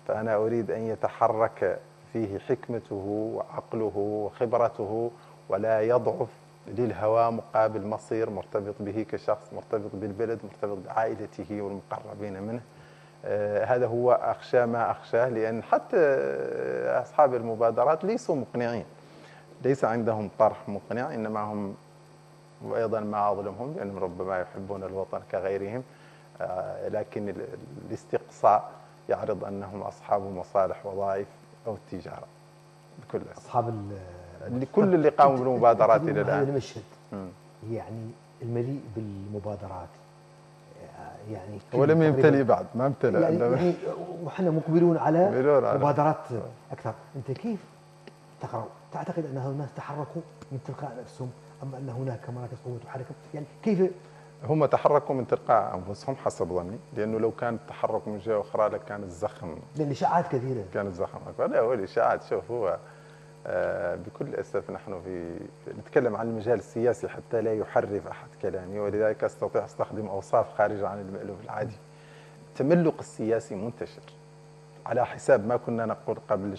فأنا أريد أن يتحرك فيه حكمته وعقله وخبرته ولا يضعف للهوى مقابل مصير مرتبط به كشخص مرتبط بالبلد مرتبط بعائلته والمقربين منه. هذا هو أخشى ما أخشاه لأن حتى أصحاب المبادرات ليسوا مقنعين. ليس عندهم طرح مقنع إنما هم وأيضا ما أظلمهم لأنهم ربما يحبون الوطن كغيرهم. آه لكن الاستقصاء يعرض أنهم أصحاب مصالح وظائف أو التجارة بكل. أصحاب كل اللي قاموا بالمبادرات إلى الآن. المشهد يعني المليء بالمبادرات. يعني هو لم يمتلئ بعد ما امتلأ يعني, يعني وحنا مقبلون على مبادرات أكثر. أنت كيف تقرأ؟ تعتقد أن الناس تحركوا من تلقاء نفسهم أم أن هناك مراكز قوة تحركهم يعني كيف هم تحركوا من تلقاء أنفسهم حسب ظني لأنه لو كان التحرك من جهة أخرى لكان الزخم لأن الإشاعات كثيرة. كان الزخم أكبر. لا هو الإشاعات شوف هو بكل أسف نحن في نتكلم عن المجال السياسي حتى لا يحرف أحد كلامي ولذلك أستطيع استخدم أوصاف خارجه عن المألوف العادي. التملق السياسي منتشر على حساب ما كنا نقول قبل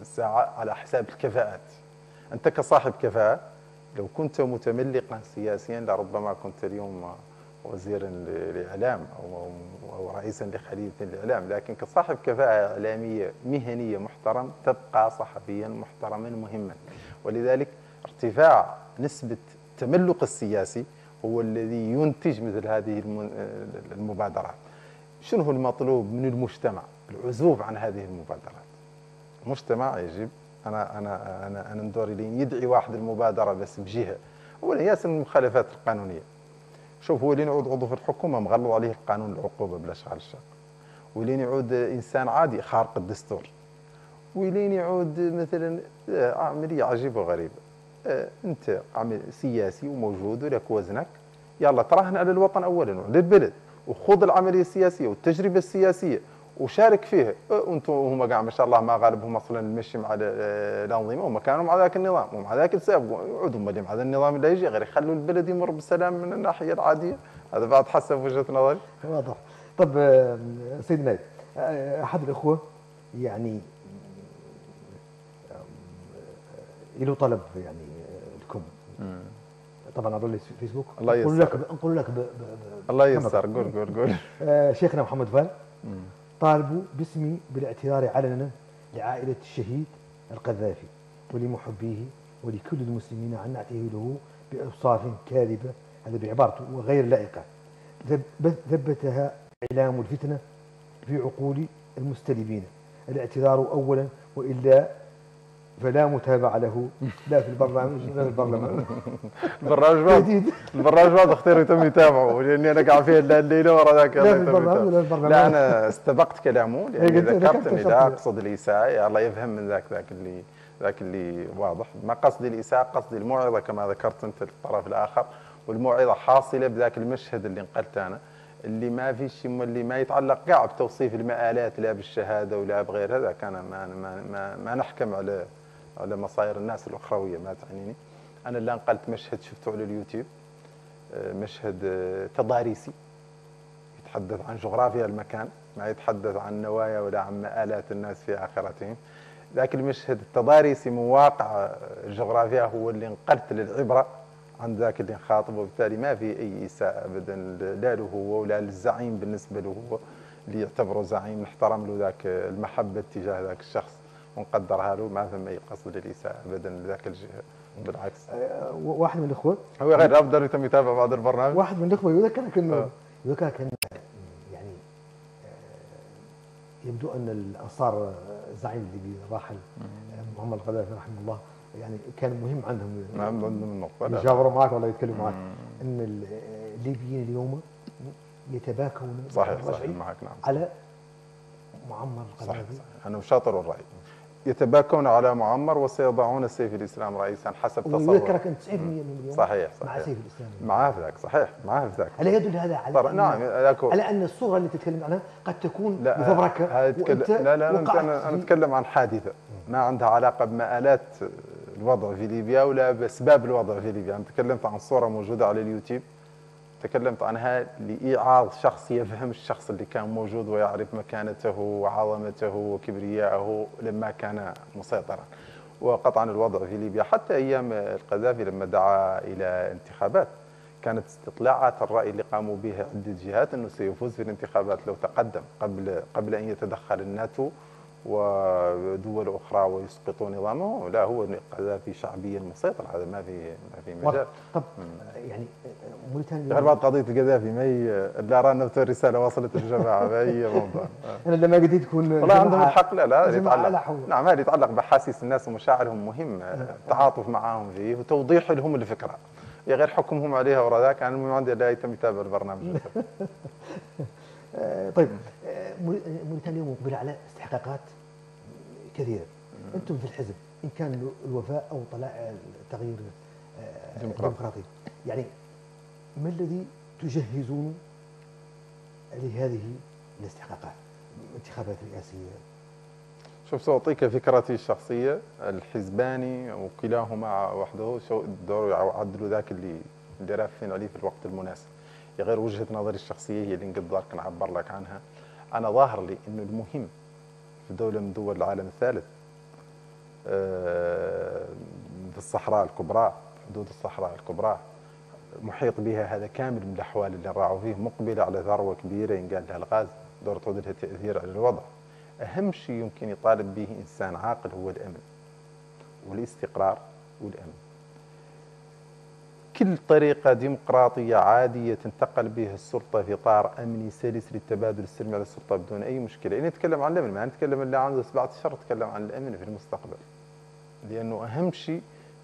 الساعة على حساب الكفاءات. أنت كصاحب كفاءة لو كنت متملقا سياسيا لربما كنت اليوم وزيرا للاعلام أو رئيسا لخلية الاعلام لكن كصاحب كفاءة إعلامية مهنية محترم تبقى صحفيا محترما مهما. ولذلك ارتفاع نسبة التملق السياسي هو الذي ينتج مثل هذه المبادرات. شنو المطلوب من المجتمع؟ العزوف عن هذه المبادرات. المجتمع يجب أنا أنا أنا أنا ندور لين يدعي واحد المبادرة بس بجهة. اولا ياسر المخالفات القانونية. شوف هو لين يعود عضو في الحكومة مغلظ عليه القانون العقوبة بلا شغل الشاق ولين يعود إنسان عادي خارق الدستور. ولين يعود مثلا آه، عملية عجيبة وغريبة. آه، أنت عمل سياسي وموجود ولك وزنك. يلا تراهن على الوطن اولا وعلى البلد وخذ العملية السياسية والتجربة السياسية. وشارك فيها وأنتم هم قاعد ما شاء الله ما غالبهم أصلا المشي مع الانظمه هم كانوا مع ذاك النظام ومع ذاك السابق يعودوا مع هذا النظام اللي يجي غير يخلوا البلد يمر بالسلام من الناحية العادية. هذا بعد حسب وجهة نظري. واضح. طب آه، سيد نايف آه، أحد الإخوة يعني آه، له طلب يعني لكم؟ طبعا عبر الفيسبوك الله يسر نقول لك نقول لك الله يسر قول قول قول. شيخنا محمد فال طالبوا باسمي بالاعتذار علنا لعائلة الشهيد القذافي ولمحبيه ولكل المسلمين عن نعته له بأوصاف كاذبة هذا بعبارته وغير لائقة. ثبتها إعلام الفتنة في عقول المستلبين الاعتذار أولا وإلا فلا متابعة له. لا في البرنامج ولا في البرلمان البرنامج بعد البرنامج بعد اختير يتم يتابعه لأني أنا قاعد فيه الليلة ورا ذاك لا في البرنامج ولا في البرلمان لا أنا استبقت كلامه لأني ذكرت اني لا اقصد الإساءة الله يفهم من ذاك ذاك اللي ذاك اللي واضح. ما قصدي الإساءة قصدي الموعظة كما ذكرت أنت الطرف الآخر والموعظة حاصلة بذاك المشهد اللي نقلت أنا اللي ما في شيء اللي ما يتعلق كاع بتوصيف المآلات لا بالشهادة ولا بغير هذا كان ما ما ما, ما نحكم على على مصاير الناس الأخروية ما تعنيني. أنا اللي نقلت مشهد شفته على اليوتيوب آه، مشهد آه، تضاريسي. يتحدث عن جغرافيا المكان ما يتحدث عن نوايا ولا عن مآلات الناس في آخرتهم. ذاك المشهد التضاريسي من واقع الجغرافيا هو اللي انقلت للعبرة عن ذاك اللي نخاطبه وبالتالي ما في أي إساءة أبدا لا له هو ولا للزعيم بالنسبة له هو اللي يعتبره زعيم نحترم له ذاك المحبة تجاه ذاك الشخص. ونقدرها له ما فما أي قصد للإساءة أبدا لذاك الجهة. بالعكس. أه، واحد من الإخوة. هو غير أفضل يتم يتابع بعد البرنامج. واحد من الإخوة يذكرك أنه آه. يذكرك أنه يبدو أن الأنصار الزعيم الليبي الراحل محمد القذافي رحمه الله يعني كان مهم عندهم. نعم عندهم النقطه يجاوروا معك ولا يتكلموا معك. إن الليبيين اليوم يتباكون صحيح صحيح معك نعم. على معمر القذافي. صحيح, صحيح. أنا شاطر الرأي. يتباكون على معمر وسيضعون سيف الإسلام رئيسا حسب تصور ويذكرك ان 90% من اليوم صحيح صحيح مع سيف الإسلام. معاه في ذاك صحيح معاه في ذاك هل يدل هذا على أن نعم على أن الصورة اللي تتكلم عنها قد تكون لا مفبركه لا لا أنا أتكلم عن حادثة. ما عندها علاقة بمآلات الوضع في ليبيا ولا بأسباب الوضع في ليبيا. أنا تكلمت عن صورة موجودة على اليوتيوب. تكلمت عنها لإيعاظ شخص يفهم الشخص اللي كان موجود ويعرف مكانته وعظمته وكبرياءه لما كان مسيطرا. وقطعا الوضع في ليبيا. حتى أيام القذافي لما دعا إلى انتخابات كانت استطلاعات الرأي اللي قاموا بها عدة جهات أنه سيفوز في الانتخابات لو تقدم قبل قبل أن يتدخل الناتو. ودول أخرى ويسقطوا نظامه لا هو القذافي شعبيا مسيطر هذا ما في ما في مجال. طب يعني موريتانيا غير بعد قضية القذافي ما هي لا رانا الرساله وصلت الجماعة ما هي موضوع. أنا لما قلت تكون والله عندهم الحق لا لا يتعلق. نعم هذا يتعلق بحاسيس الناس ومشاعرهم مهم التعاطف معهم فيه وتوضيح لهم الفكرة. غير حكمهم عليها ورا ذاك أنا المهم عندي لا يتم يتابع البرنامج. طيب آه، موريتانيا مقبلة على استحقاقات كثيرة. أنتم في الحزب إن كان الوفاء أو طلاع تغيير آه، ديمقراطي يعني ما الذي تجهزون لهذه الاستحقاقات الانتخابات الرئاسية؟ شوف سأعطيك فكرتي الشخصية. الحزباني وكلاهما وحده دور يعدلوا ذاك اللي اللي رافين عليه في الوقت المناسب. غير وجهة نظري الشخصية هي اللي نقدر نعبر لك عنها. أنا ظاهر لي إنه المهم في دولة من دول العالم الثالث آه، في الصحراء الكبرى حدود الصحراء الكبرى. محيط بها هذا كامل من الأحوال اللي راعوا فيه مقبلة على ثروه كبيرة ينقال لها الغاز. دور تعود لها تأثير على الوضع. أهم شيء يمكن يطالب به إنسان عاقل هو الأمن والإستقرار والأمن. كل طريقة ديمقراطية عادية تنتقل بها السلطة في إطار أمني سلس للتبادل السلمي على السلطة بدون أي مشكلة. يعني نتكلم عن الأمن ما نتكلم اللي عنده سبعة أشهر نتكلم عن الأمن في المستقبل. لأنه أهم شيء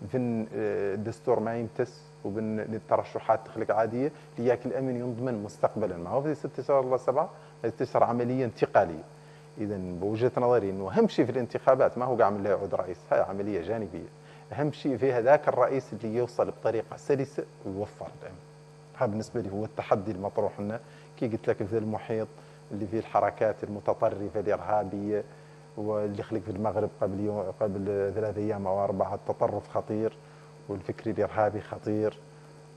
في الدستور ما يمتس وبين الترشحات تخلق عادية لياك الأمن ينضمن مستقبلا. ما هو في ست شهور ولا سبعة؟ تشهر عملية انتقالية. إذا بوجهة نظري أنه أهم شيء في الانتخابات ما هو قاعد لا يعود رئيس هاي عملية جانبية. أهم شيء في هذاك الرئيس اللي يوصل بطريقة سلسة ويوفر الامن هذا بالنسبة لي هو التحدي المطروح لنا. كي قلت لك في المحيط اللي فيه الحركات المتطرفة الإرهابية واللي خلق في المغرب قبل يوم قبل ثلاث أيام أو أربعة التطرف خطير والفكر الإرهابي خطير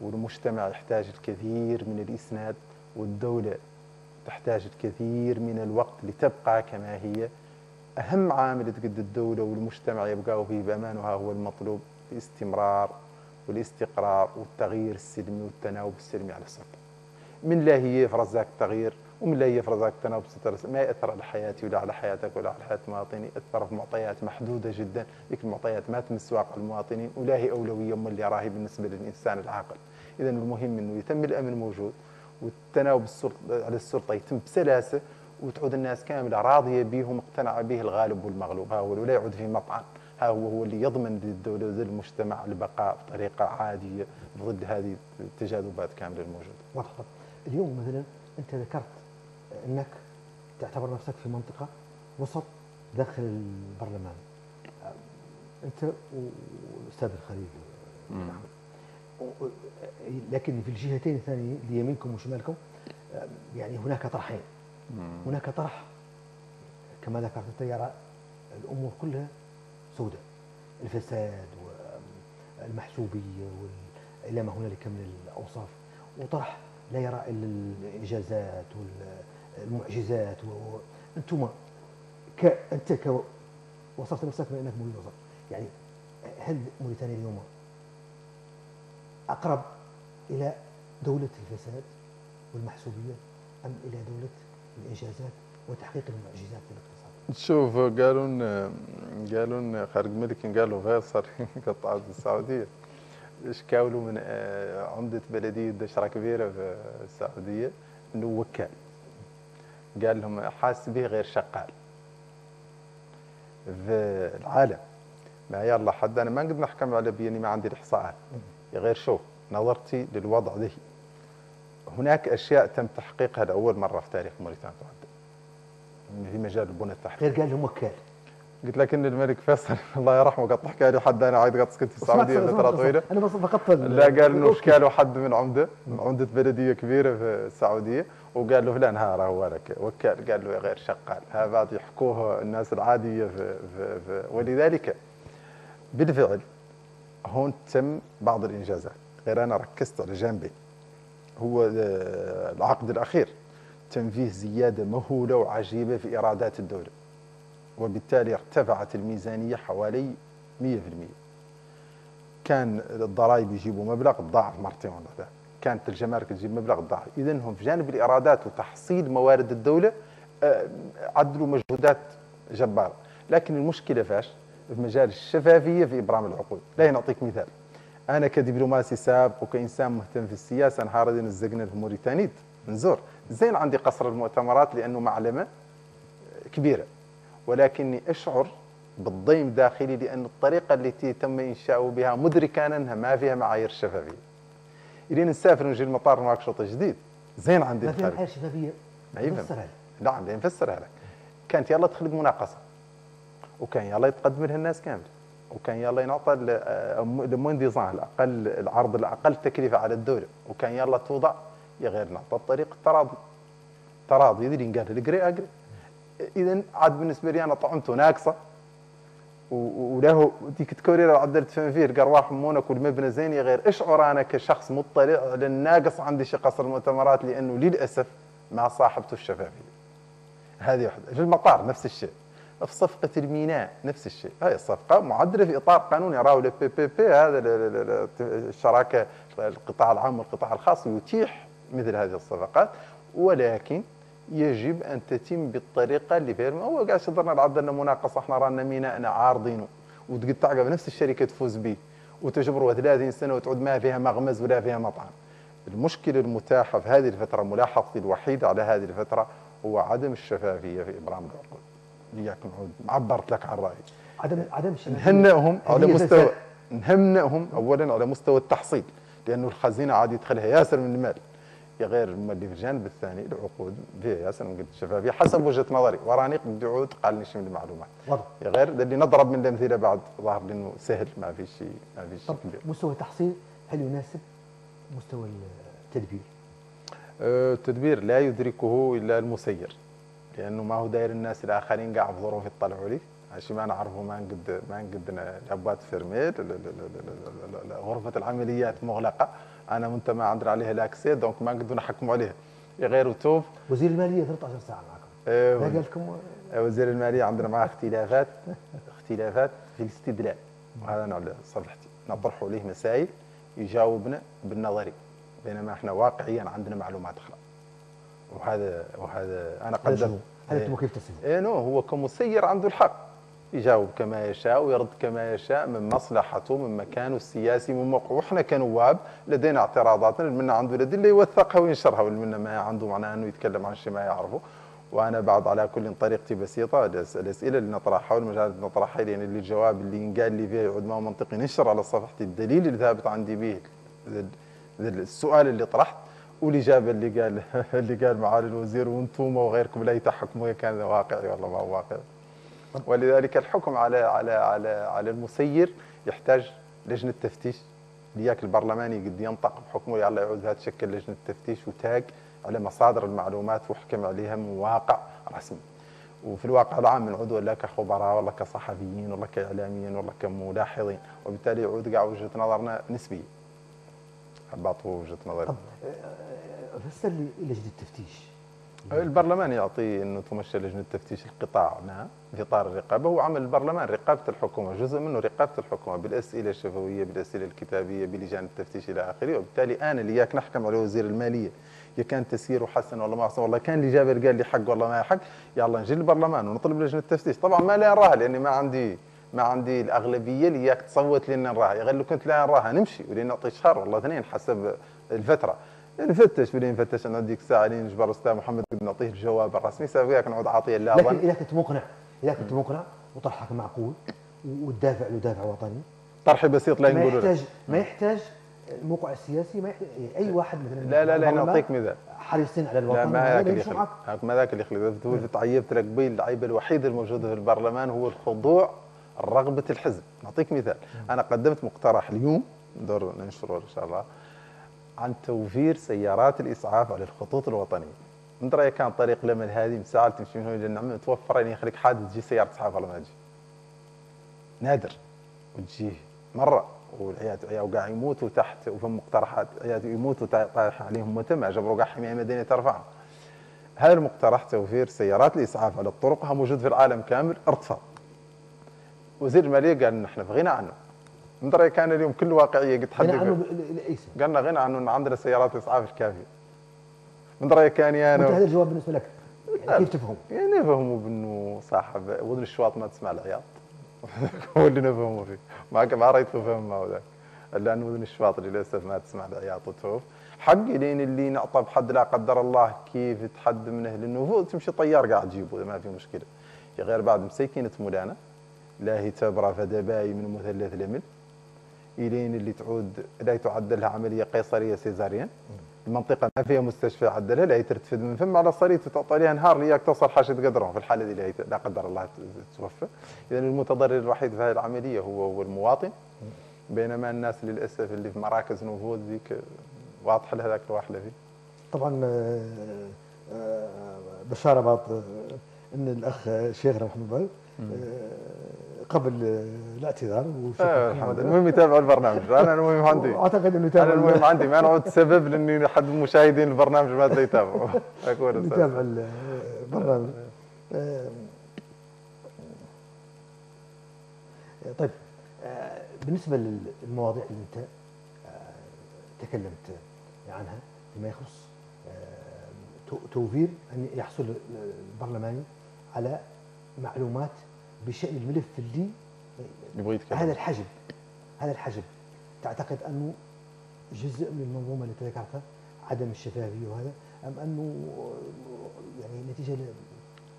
والمجتمع يحتاج الكثير من الإسناد والدولة تحتاج الكثير من الوقت لتبقى كما هي. أهم عامل تقد الدولة والمجتمع يبقى فيه بأمان وها هو المطلوب الاستمرار والاستقرار والتغيير السلمي والتناوب السلمي على السلطة من لا هي ذاك التغيير ومن لا يفرض هذا التناوب ما يأثر على حياتي ولا على حياتك ولا على حياة المواطنين يأثر في معطيات محدودة جدا ذيك المعطيات ما تمس واقع المواطنين ولا هي أولوية من اللي راهي بالنسبة للإنسان العاقل. اذا المهم إنه يتم الأمن موجود والتناوب على السلطة يتم بسلاسة وتعود الناس كاملة راضية به ومقتنعه به الغالب والمغلوب. ها هو ولا يعود في مطعن ها هو هو اللي يضمن للدولة وللمجتمع البقاء بطريقة عادية ضد هذه التجاذبات كاملة الموجودة. واضح اليوم مثلا أنت ذكرت أنك تعتبر نفسك في منطقة وسط داخل البرلمان. أنت والاستاذ الخليل. لكن في الجهتين الثانية ليمينكم وشمالكم يعني هناك طرحين. هناك طرح. كما ذكرت انت يرى الأمور كلها سوداء الفساد والمحسوبيه والى ما هنالك من الأوصاف. وطرح لا يرى إلا الإنجازات والمعجزات وأنتم ك أنت ك وصفت نفسك بانك مريد وسط. يعني هل موريتانيا اليوم أقرب إلى دولة الفساد والمحسوبية أم إلى دولة الانجازات وتحقيق المعجزات في الاقتصاد؟ شوف قالوا قالوا خارج ملك قالوا فيصل قطعت السعودية. شكاولوا من آه، عمدة بلدية دشرة كبيرة في السعودية؟ إنه وكال. قال لهم حاس به غير شغال. في العالم. ما يلا حد أنا ما نقدر نحكم على بيني ما عندي الإحصاءات. غير شوف نظرتي للوضع ذي. هناك أشياء تم تحقيقها لاول مرة في تاريخ موريتانيا في مجال البنى التحتيه غير قال لهم وكال. قلت لك إن الملك فيصل الله يرحمه قد حكى لي حد أنا عايد قد سكنت في السعوديه فتره طويلة. أنا بس فقط لا قال إنه شكاله حد من عمدة من عمدة بلدية كبيرة في السعودية. وقال له فلان ها هو لك. وكال قال له غير شغال. هذا بعد يحكوها الناس العادية في, في, في ولذلك بالفعل هون تم بعض الإنجازات. غير أنا ركزت على جانبين هو العقد الأخير. تنفيه زيادة مهولة وعجيبة في إيرادات الدولة. وبالتالي ارتفعت الميزانية حوالي 100% كان الضرائب يجيبوا مبلغ ضاعف مرتين ولا كانت الجمارك تجيب مبلغ ضاعف اذا هم في جانب الإيرادات وتحصيل موارد الدولة آه، عدلوا مجهودات جبارة. لكن المشكلة فاش؟ في مجال الشفافية في إبرام العقود. لا نعطيك مثال. أنا كدبلوماسي سابق وكإنسان مهتم في السياسة نهار نزقنا في موريتانيت نزور زين عندي قصر المؤتمرات لأنه معلمة كبيرة. ولكني أشعر بالضيم داخلي لأن الطريقة التي تم إنشاؤه بها مدركا أنها ما فيها معايير شفافية. إلين نسافر نجي المطار نواكشوط جديد. زين عندي ما فيها معايير شفافية؟ فسرها نعم نفسرها لك. كانت يلا تخلق مناقصة. وكان يلا يتقدم لها الناس كامل. وكان يلا ينعطى لمون ديزاين الاقل العرض الأقل تكلفة على الدولة. وكان يلا توضع يا غير نعطى الطريق التراضي. تراضي يدري قال القري أقري. اذا عاد بالنسبة لي أنا طعمته ناقصه وله ديك تكورير عدلت فين فيه القرواح مونك والمبنى زين غير اشعر أنا كشخص مطلع للناقص عندي شي قصر المؤتمرات؟ لأنه للأسف ما صاحبته الشفافية. هذه واحدة. في المطار نفس الشيء. في صفقة الميناء نفس الشيء. هاي الصفقة معدلة في إطار قانوني. راهو البي بي بي هذا الشراكة القطاع العام والقطاع الخاص يتيح مثل هذه الصفقات. ولكن يجب أن تتم بالطريقة اللي فيها هو قاعد صدرنا عندنا مناقصه إحنا رانا ميناءنا عارضينه. وتقد تعقب نفس الشركة تفوز به. وتجبرها 30 سنة وتعود ما فيها مغمز ولا فيها مطعم. المشكلة المتاحة في هذه الفترة ملاحظتي الوحيدة على هذه الفترة هو عدم الشفافية في ابرام العقود. ليكن عبرت لك عن رأيي. عدم عدم الشفافيه نهنئهم على مستوى نهنئهم اولا على مستوى التحصيل لأنه الخزينة عاد يدخلها ياسر من المال. غير اللي في الجانب الثاني العقود فيها ياسر من قلت الشفافيه حسب وجهة نظري. وراني بدي عود قال لي شي من المعلومات. غير اللي نضرب من الأمثلة بعد ظهر لي إنه سهل ما في شيء ما في شيء كبير. مستوى التحصيل هل يناسب مستوى التدبير؟ أه، التدبير لا يدركه إلا المسير. لأنه ما هو داير الناس الاخرين قاعد في ظروف يطلعوا لي. شيء ما نعرفه ما نقد ما نقد la boîte fermée غرفة العمليات مغلقة. أنا وأنت ما عندنا عليها l'accès donc ما نقدروا نحكموا عليها. غير توف وزير المالية 13 ساعة معكم. إيه ما قال لكم؟ وزير المالية عندنا معاه اختلافات اختلافات في الاستدلال. وهذا على صفحتي نطرح عليه مسائل يجاوبنا بالنظري بينما إحنا واقعيا عندنا معلومات أخرى وهذا وهذا أنا؟ قدمت هذا إيه. أنتم كيف تصفه؟ إيه نو هو كمسير عنده الحق يجاوب كما يشاء ويرد كما يشاء من مصلحته من مكانه السياسي من موقعه وإحنا كنواب لدينا اعتراضات اللي منا عنده الادله يوثقها وينشرها واللي منا ما عنده معناه أنه يتكلم عن شيء ما يعرفه وأنا بعد على كل طريقتي بسيطة الأسئلة اللي نطرحها والمجالات اللي نطرحها يعني اللي الجواب اللي ينقال لي فيه يعود ما هو منطقي ننشر على صفحتي الدليل اللي ثابت عندي به السؤال اللي طرحت والاجابه اللي قال اللي قال معالي الوزير وأنتم وغيركم لا تحكموا كان واقعي ولا ما هو واقعي. ولذلك الحكم على على على على المسير يحتاج لجنة تفتيش. لياك البرلماني قد ينطق بحكمه يلا يعود تشكل لجنة تفتيش وتاج على مصادر المعلومات وحكم عليها من واقع رسمي. وفي الواقع العام نعود ولا كخبراء ولا كصحفيين ولا كإعلاميين ولا كملاحظين. وبالتالي يعود كاع وجهة نظرنا نسبيه بعطوا وجهة نظري طب آه، فسر لي لجنة التفتيش. البرلمان يعطي إنه تمشي لجنة تفتيش القطاع نعم في إطار الرقابة. هو عمل البرلمان رقابة الحكومة جزء منه رقابة الحكومة بالأسئلة الشفوية بالأسئلة الكتابية بلجان التفتيش إلى آخره. وبالتالي أنا اللي إياك نحكم على وزير المالية. يا كان تسييره حسن ولا ما حسن والله كان اللي قال لي حق ولا ما حق يلا نجي للبرلمان ونطلب لجنة التفتيش. طبعا ما لا نراها لأني ما عندي ما عندي الأغلبية اللي اياك تصوت لي نراها. غير لو كنت لا نراها نمشي ولين نعطي شهر والله اثنين حسب الفترة. نفتش بدين نفتش. أنا ديك الساعة لين نجبر أستاذ محمد نعطيه الجواب الرسمي. سابقا نعود عاطية لا لكن اذا كنت مقنع. اذا كنت مقنع وطرحك معقول وتدافع له دافع وطني. طرحي بسيط لا ما نقول يحتاج ما يحتاج الموقع السياسي ما يحتاج أي واحد مثلا لا لا لا نعطيك مثال. حريصين على الوطن لا ما هذاك اللي يخلي. ما ذاك اللي يخلي. تعيبت لك بي اللعيبه الوحيده الموجوده في البرلمان هو الخضوع رغبة الحزب. نعطيك مثال. أنا قدمت مقترح اليوم ندور ننشره إن شاء الله عن توفير سيارات الإسعاف على الخطوط الوطنية. من رأيك كان طريق لمل هذه مساعة تمشي من هنا النعم توفر يعني يخليك حادث تجي سيارة إسعاف ولا ما تجي. نادر. وتجيه مرة والعيال عيال وقاع يموتوا تحت وفهم مقترحات عيال يموتوا طايح عليهم متم جبروا قاع حماية مدنية ترفعهم هذا المقترح توفير سيارات الإسعاف على الطرق موجود في العالم كامل ارتفع وزير المالية قال نحن في غنى عنه. من رايك كان اليوم كل واقعية عنه حد قالنا غنى عنه إن عندنا سيارات إسعاف كافيه من رايك كان يا وأنت هذا أنا الجواب بالنسبة لك؟ يعني كيف تفهم؟ يعني نفهموا بأنه صاحب وذن الشواط ما تسمع العياط. هو اللي نفهموا فيه. ما ما رأيت فهم ما ذاك لأنه وذن الشواط للأسف ما تسمع العياط وتشوف حق لين اللي نعطى بحد لا قدر الله كيف تحد من أهل النفوذ تمشي طيار قاعد تجيبه ما في مشكلة. يا غير بعد مسيكينة مولانا. لا هي تبرى فدباي من مثلث الامل إلين اللي تعود لا تعدل لها عملية قيصرية سيزاريان. المنطقة ما فيها مستشفى عدلها لا ترتفد من فم. على صريت وتعطى لها نهار لياك توصل حاشد قدرهم في الحالة دي لا قدر الله توفى. اذا المتضرر الوحيد في هذه العملية هو هو المواطن. بينما الناس للأسف اللي في مراكز نفوذ ذيك واضحه لهذاك الواحده فيه. طبعا آه، آه، بشارة بعض آه، إن الأخ شيخنا محمد آه، قبل آه، الاعتذار وشكراً. آه الحمد لله. المهم يتابعوا البرنامج. أنا المهم عندي. واعتقد إنه أنا يتابع المهم عندي. ما نعود سبب لأني حد من مشاهدين البرنامج ما يتابعوا أستاذ. نتابع البرنامج. آه، طيب آه، بالنسبة للمواضيع اللي أنت آه، تكلمت عنها فيما يخص آه، تو- توفير أن يحصل البرلماني على معلومات بشأن الملف اللي يبغى يتكلم هذا الحجب هذا الحجب تعتقد أنه جزء من المنظومه اللي ذكرتها عدم الشفافية وهذا أم أنه يعني نتيجة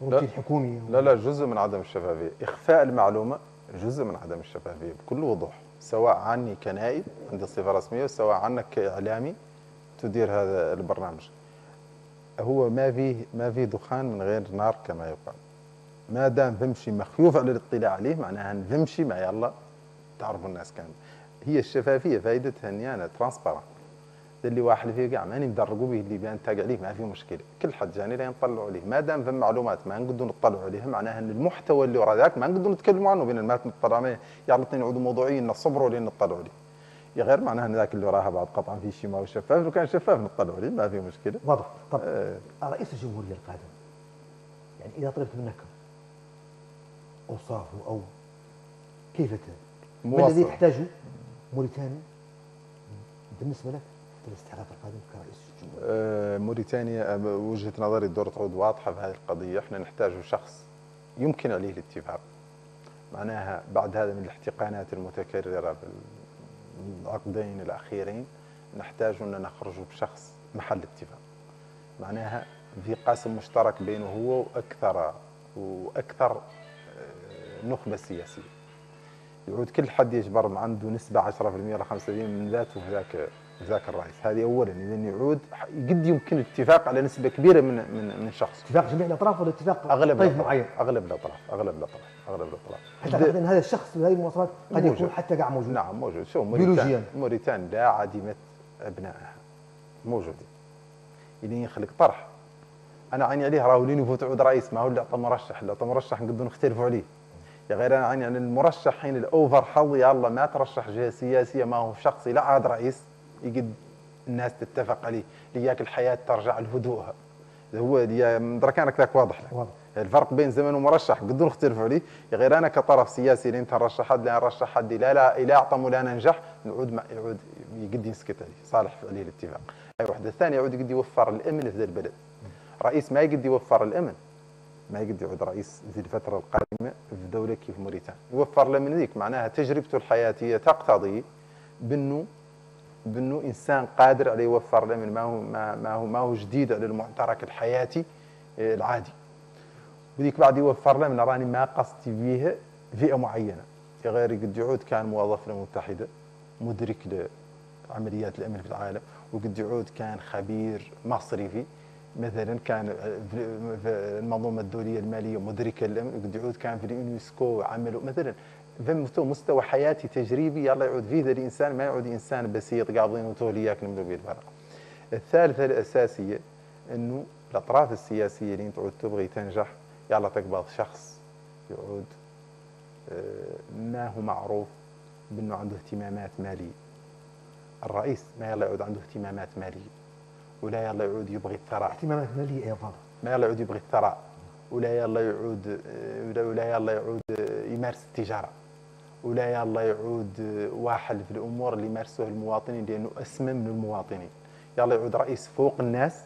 لروتين حكومي؟ لا لا جزء من عدم الشفافية. إخفاء المعلومة جزء من عدم الشفافية بكل وضوح سواء عني كنائب عندي صفة رسمية سواء عنك كإعلامي تدير هذا البرنامج. هو ما فيه ما فيه دخان من غير نار كما يقال. ما دام فمشي مخيوف على الاطلاع عليه معناها أن فمشي ما يلا تعرفوا الناس كان هي الشفافية فائدتها إني أنا transparent اللي واحد فيه كاع ماني مدرقوا به اللي بان تاج عليه ما في مشكلة. كل حد جاني لين نطلعوا عليه. ما دام فما معلومات ما نقدروا نطلعوا عليها معناها أن المحتوى اللي ورا ذاك ما نقدروا نتكلموا عنه بين المات نطلع عليه يلا نعودوا موضوعيين نصبروا لين نطلعوا عليه. يا غير معناها أن ذاك اللي وراها بعد قطعا في شيء ما هو شفاف لو كان شفاف نطلعوا عليه ما في مشكلة. واضح. طب آه، رئيس الجمهورية القادم يعني إذا طلبت منك أوصافه أو كيف ما الذي موصل يحتاجه موريتاني. بالنسبة لك الاستحقاق القادم كرئيس الجمهورية آه، موريتانيا آه، وجهة نظري الدور تعود واضحة في هذه القضية. إحنا نحتاج شخص يمكن عليه الاتفاق معناها بعد هذا من الاحتقانات المتكررة بالعقدين الأخيرين نحتاج أن نخرج بشخص محل اتفاق معناها في قاسم مشترك بينه هو وأكثر وأكثر آه، نخبة سياسية. يعود كل حد يجبر عنده نسبة 10% ولا 5% من ذاته ذاك ذاك الرئيس. هذه أولا. إذا يعود قد يمكن الاتفاق على نسبة كبيرة من من من شخص. اتفاق جميع الأطراف ولا اتفاق أغلب طيف. معين؟ أغلب الأطراف أغلب الأطراف أغلب الأطراف. حتى إن هذا الشخص بهذه المواصفات قد. يكون حتى قاع موجود. نعم موجود. شو. موريتان موريتان لا عديمة أبنائها. موجودين إذا يخلق طرح. أنا عيني عليه راهو لين يفوت عود رئيس ما هو اللي اعطى مرشح اللي اعطى مرشح نقدروا نختلفوا عليه. يا غير عيني على المرشحين الأوفر حظ يا الله ما ترشح جهه سياسية ما هو شخصي لا عاد رئيس يقد الناس تتفق عليه لياك الحياة ترجع لهدوءها. هو يا درك أنا كذاك واضح. لك واضح. الفرق بين زمن ومرشح نقدروا نختلفوا عليه يا غير أنا كطرف سياسي اللي أنت نرشح حد لا نرشح حد لا لا إلى اعطى ولا ننجح نعود ما يعود يقد يسكت عليه. صالح عليه الاتفاق. أي واحدة الثانية يعود يقد يوفر الأمن في ذا البلد. رئيس ما يقد يوفر الأمن. ما يقد يعود رئيس في الفترة القادمة في دولة كيف موريتانيا. يوفر له من ذيك معناها تجربته الحياتية تقتضي بانه بأنه إنسان قادر على يوفر الامن ما هو ما, ما هو ما هو جديد على المعترك الحياتي آه، العادي. وذيك بعد يوفر له من راني ما قصدي بيه فئة معينة. يا غير قد يعود كان موظف الامم المتحده مدرك لعمليات الأمن في العالم وقد يعود كان خبير مصرفي مثلا كان المنظومة الدولية المالية مدركة يعود كان في اليونسكو عملوا مثلا في مستوى- حياتي تجريبي يلا يعود فيه الإنسان ما يعود إنسان بسيط قاضين وتولياك نملوا به الورق. الثالثة الأساسية إنه الأطراف السياسية اللي تعود تبغي تنجح يلا تقبض شخص يعود آه، ما هو معروف بأنه عنده اهتمامات مالية. الرئيس ما يلا يعود عنده اهتمامات مالية ولا يلا يعود يبغي الثراء. اهتمامات ماليه يا فاضل ما يلا يعود يبغي الثراء. ولا يلا يعود ولا- يلا يعود يمارس التجارة. ولا يلا يعود واحد في الأمور اللي يمارسوها المواطنين لأنه أسمى من المواطنين. يلا يعود رئيس فوق الناس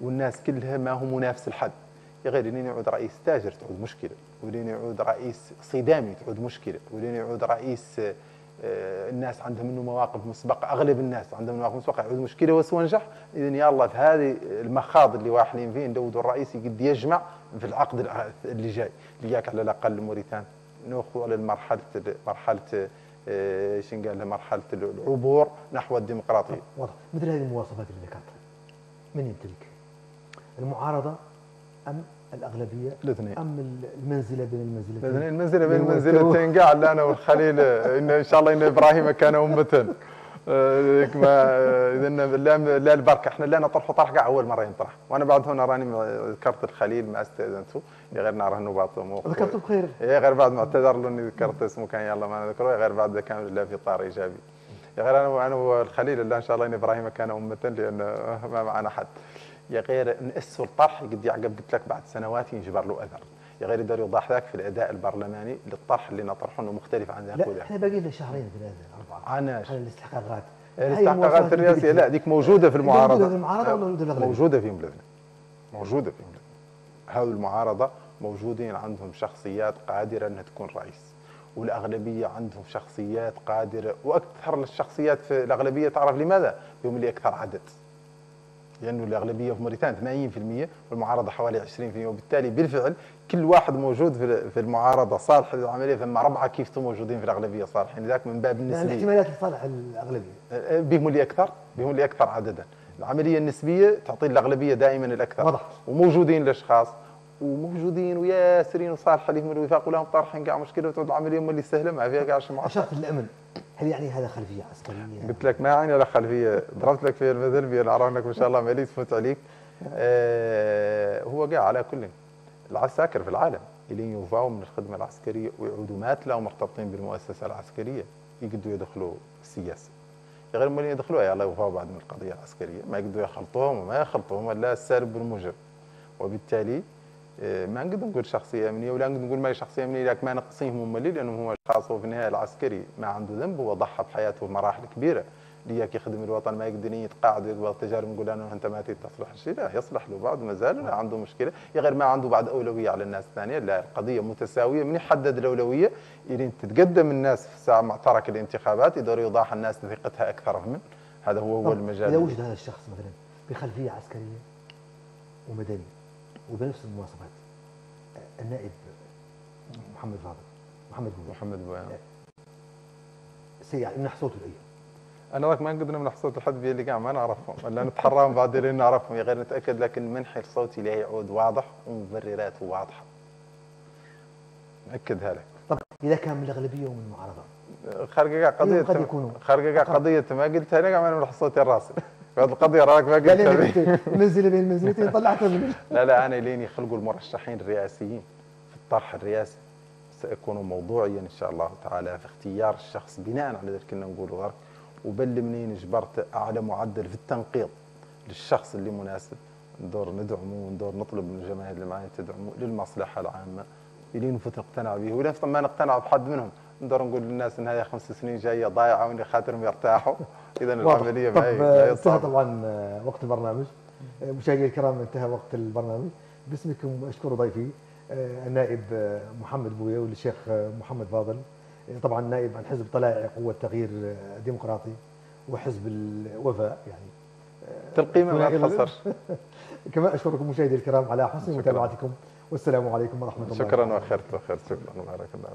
والناس كلها ما هو منافس لحد يا غير لين يعود رئيس تاجر تعود مشكلة ولين يعود رئيس صدامي تعود مشكلة ولين يعود رئيس الناس عندهم منه مواقف مسبقة أغلب الناس عندهم مواقف مسبقة. يعود مشكله وسوى نجح اذا يا الله في هذه المخاض اللي واحلين فيه ندودوا الرئيس يقد يجمع في العقد الع- اللي جاي. لياك على الأقل موريتان. ناخذ على مرحلة مرحلة آه، شنو قال له مرحلة العبور نحو الديمقراطية. واضح. مثل هذه المواصفات اللي ذكرتها من يمتلكها؟ المعارضة أم الأغلبية الاثنين. أم المنزلة بين المنزلتين؟ الاثنين المنزلة بين المنزلتين. قاعد أنا والخليل إن إن شاء الله إن إبراهيم كان أمة. آه، ذيك ما آه، اذا لا لا البركه إحنا لا نطرح طرح قاع أول مرة ينطرح. وأنا بعد هنا راني ذكرت الخليل ما استاذنته غير نرى إنه باطل مو ذكرت بخير. يا غير بعد ما اعتذر له إني ذكرت اسمه كان يلا ما نذكره غير بعد كان لا في طار إيجابي. غير أنا أنا والخليل الله إن شاء الله إن إبراهيم كان أمة لأن ما معنا حد. يا غير نأسوا الطرح قد يعقب قلت لك بعد سنوات ينجبر له اثر يا غير يقدر يوضح ذاك في الأداء البرلماني للطرح اللي نطرحه إنه مختلف عن ذاك لا وذاك. إحنا باقي لنا شهرين ثلاثة أربعة. عناش على الاستحقاقات. الاستحقاقات الرئاسية لا ديك موجودة في المعارضة. في المعارضة ولا موجودة في؟ موجودة في بلادنا موجودة في بلادنا هذه المعارضة موجودين عندهم شخصيات قادرة إنها تكون رئيس. والأغلبية عندهم شخصيات قادرة وأكثر الشخصيات في الأغلبية تعرف لماذا؟ هم اللي أكثر عدد. لأنه الأغلبية في موريتانيا 80% والمعارضة حوالي 20% وبالتالي بالفعل كل واحد موجود في المعارضة صالح للعملية ثم ربعه كيف موجودين في الأغلبية صالحين ذاك من باب يعني النسبيه الاحتمالات لصالح الأغلبية. بهم اللي أكثر بهم اللي أكثر عددا. العملية النسبية تعطي الأغلبية دائما الأكثر. واضح. وموجودين الأشخاص وموجودين وياسرين وصالح عليهم الوفاق ولهم طرحين كاع مشكلة وتعود العملية هم اللي سهله ما فيها كاع شي معطل شرط الأمن. هل يعني هذا خلفية عسكرية؟ قلت لك ما عيني ولا خلفية. ضربت لك فيها المثل بي نعرف انك ما شاء الله مالي تفوت عليك. آه هو كاع على كل العساكر في العالم اللي يوفاوا من الخدمة العسكرية ويعودوا ما تلاقوا مرتبطين بالمؤسسة العسكرية. يقدروا يدخلوا السياسة. غير اللي يدخلوها يلا يوفاوا بعد من القضية العسكرية. ما يقدروا يخلطوهم وما يخلطوهم إلا السالب والموجب وبالتالي ما نقدر نقول شخصية أمنية ولا نقدر نقول ما هي شخصية أمنية لكن ما نقصيهم هم اللي لانهم هو اشخاص هو في النهاية العسكري ما عنده ذنب هو ضحى بحياته بمراحل كبيرة. اللي يخدم الوطن ما يقدر يتقاعد ويقبل تجارب نقول أنا أنت ما تصلح شيء لا يصلح له بعد ما زال لا عنده مشكلة. يا غير ما عنده بعد أولوية على الناس الثانية لا القضية متساوية. من يحدد الأولوية؟ اللي تتقدم الناس في ساعة معترك الانتخابات يقدر يوضح الناس ثقتها أكثر من هذا هو هو المجال. إذا وجد هذا الشخص مثلا بخلفية عسكرية ومدني وبنفس المواصفات. النائب محمد فاضل. محمد بويا. محمد بويا. سيعني يمنح صوته لاي أنا راك ما نقدر نمنح صوت لحد اللي قاعد ما نعرفهم. الا نتحراهم بعدين نعرفهم. يا غير نتأكد لكن منح الصوت لا يعود واضح ومبرراته واضحة. نأكدها لك. طب إذا كان من الأغلبية ومن المعارضة؟ خارجه قضية قد يكونوا. خارجه قضية ما قلت أنا قاعد نمنح صوتي الراسي. هذه القضية راك ما قلت نزل بين المنزلتين طلعتها من لا لا أنا لين يخلقوا المرشحين الرئاسيين في الطرح الرئاسي. سيكون موضوعيا إن شاء الله تعالى في اختيار الشخص بناء على ذلك كنا نقول غير وبل منين جبرت أعلى معدل في التنقيط للشخص اللي مناسب. ندور ندعمه وندور نطلب من الجماهير اللي معي تدعمه للمصلحة العامة. الين فت نقتنع به ولا ما نقتنع بحد منهم ندور نقول للناس إن هذه خمس سنين جاية ضايعة وان خاطرهم يرتاحوا. إذا العملية معي آه، إيه، انتهى طبعا آه، وقت البرنامج. آه، مشاهدينا الكرام انتهى وقت البرنامج. باسمكم أشكر ضيفي النائب محمد بويا والشيخ محمد فاضل. طبعا نائب عن حزب طلائع قوة التغيير الديمقراطي وحزب الوفاء يعني تلقيمه ما تخسر كما أشكركم مشاهدي الكرام على حسن متابعتكم والسلام عليكم ورحمة الله شكرا وخيرت وخيرت شكرا وبارك الله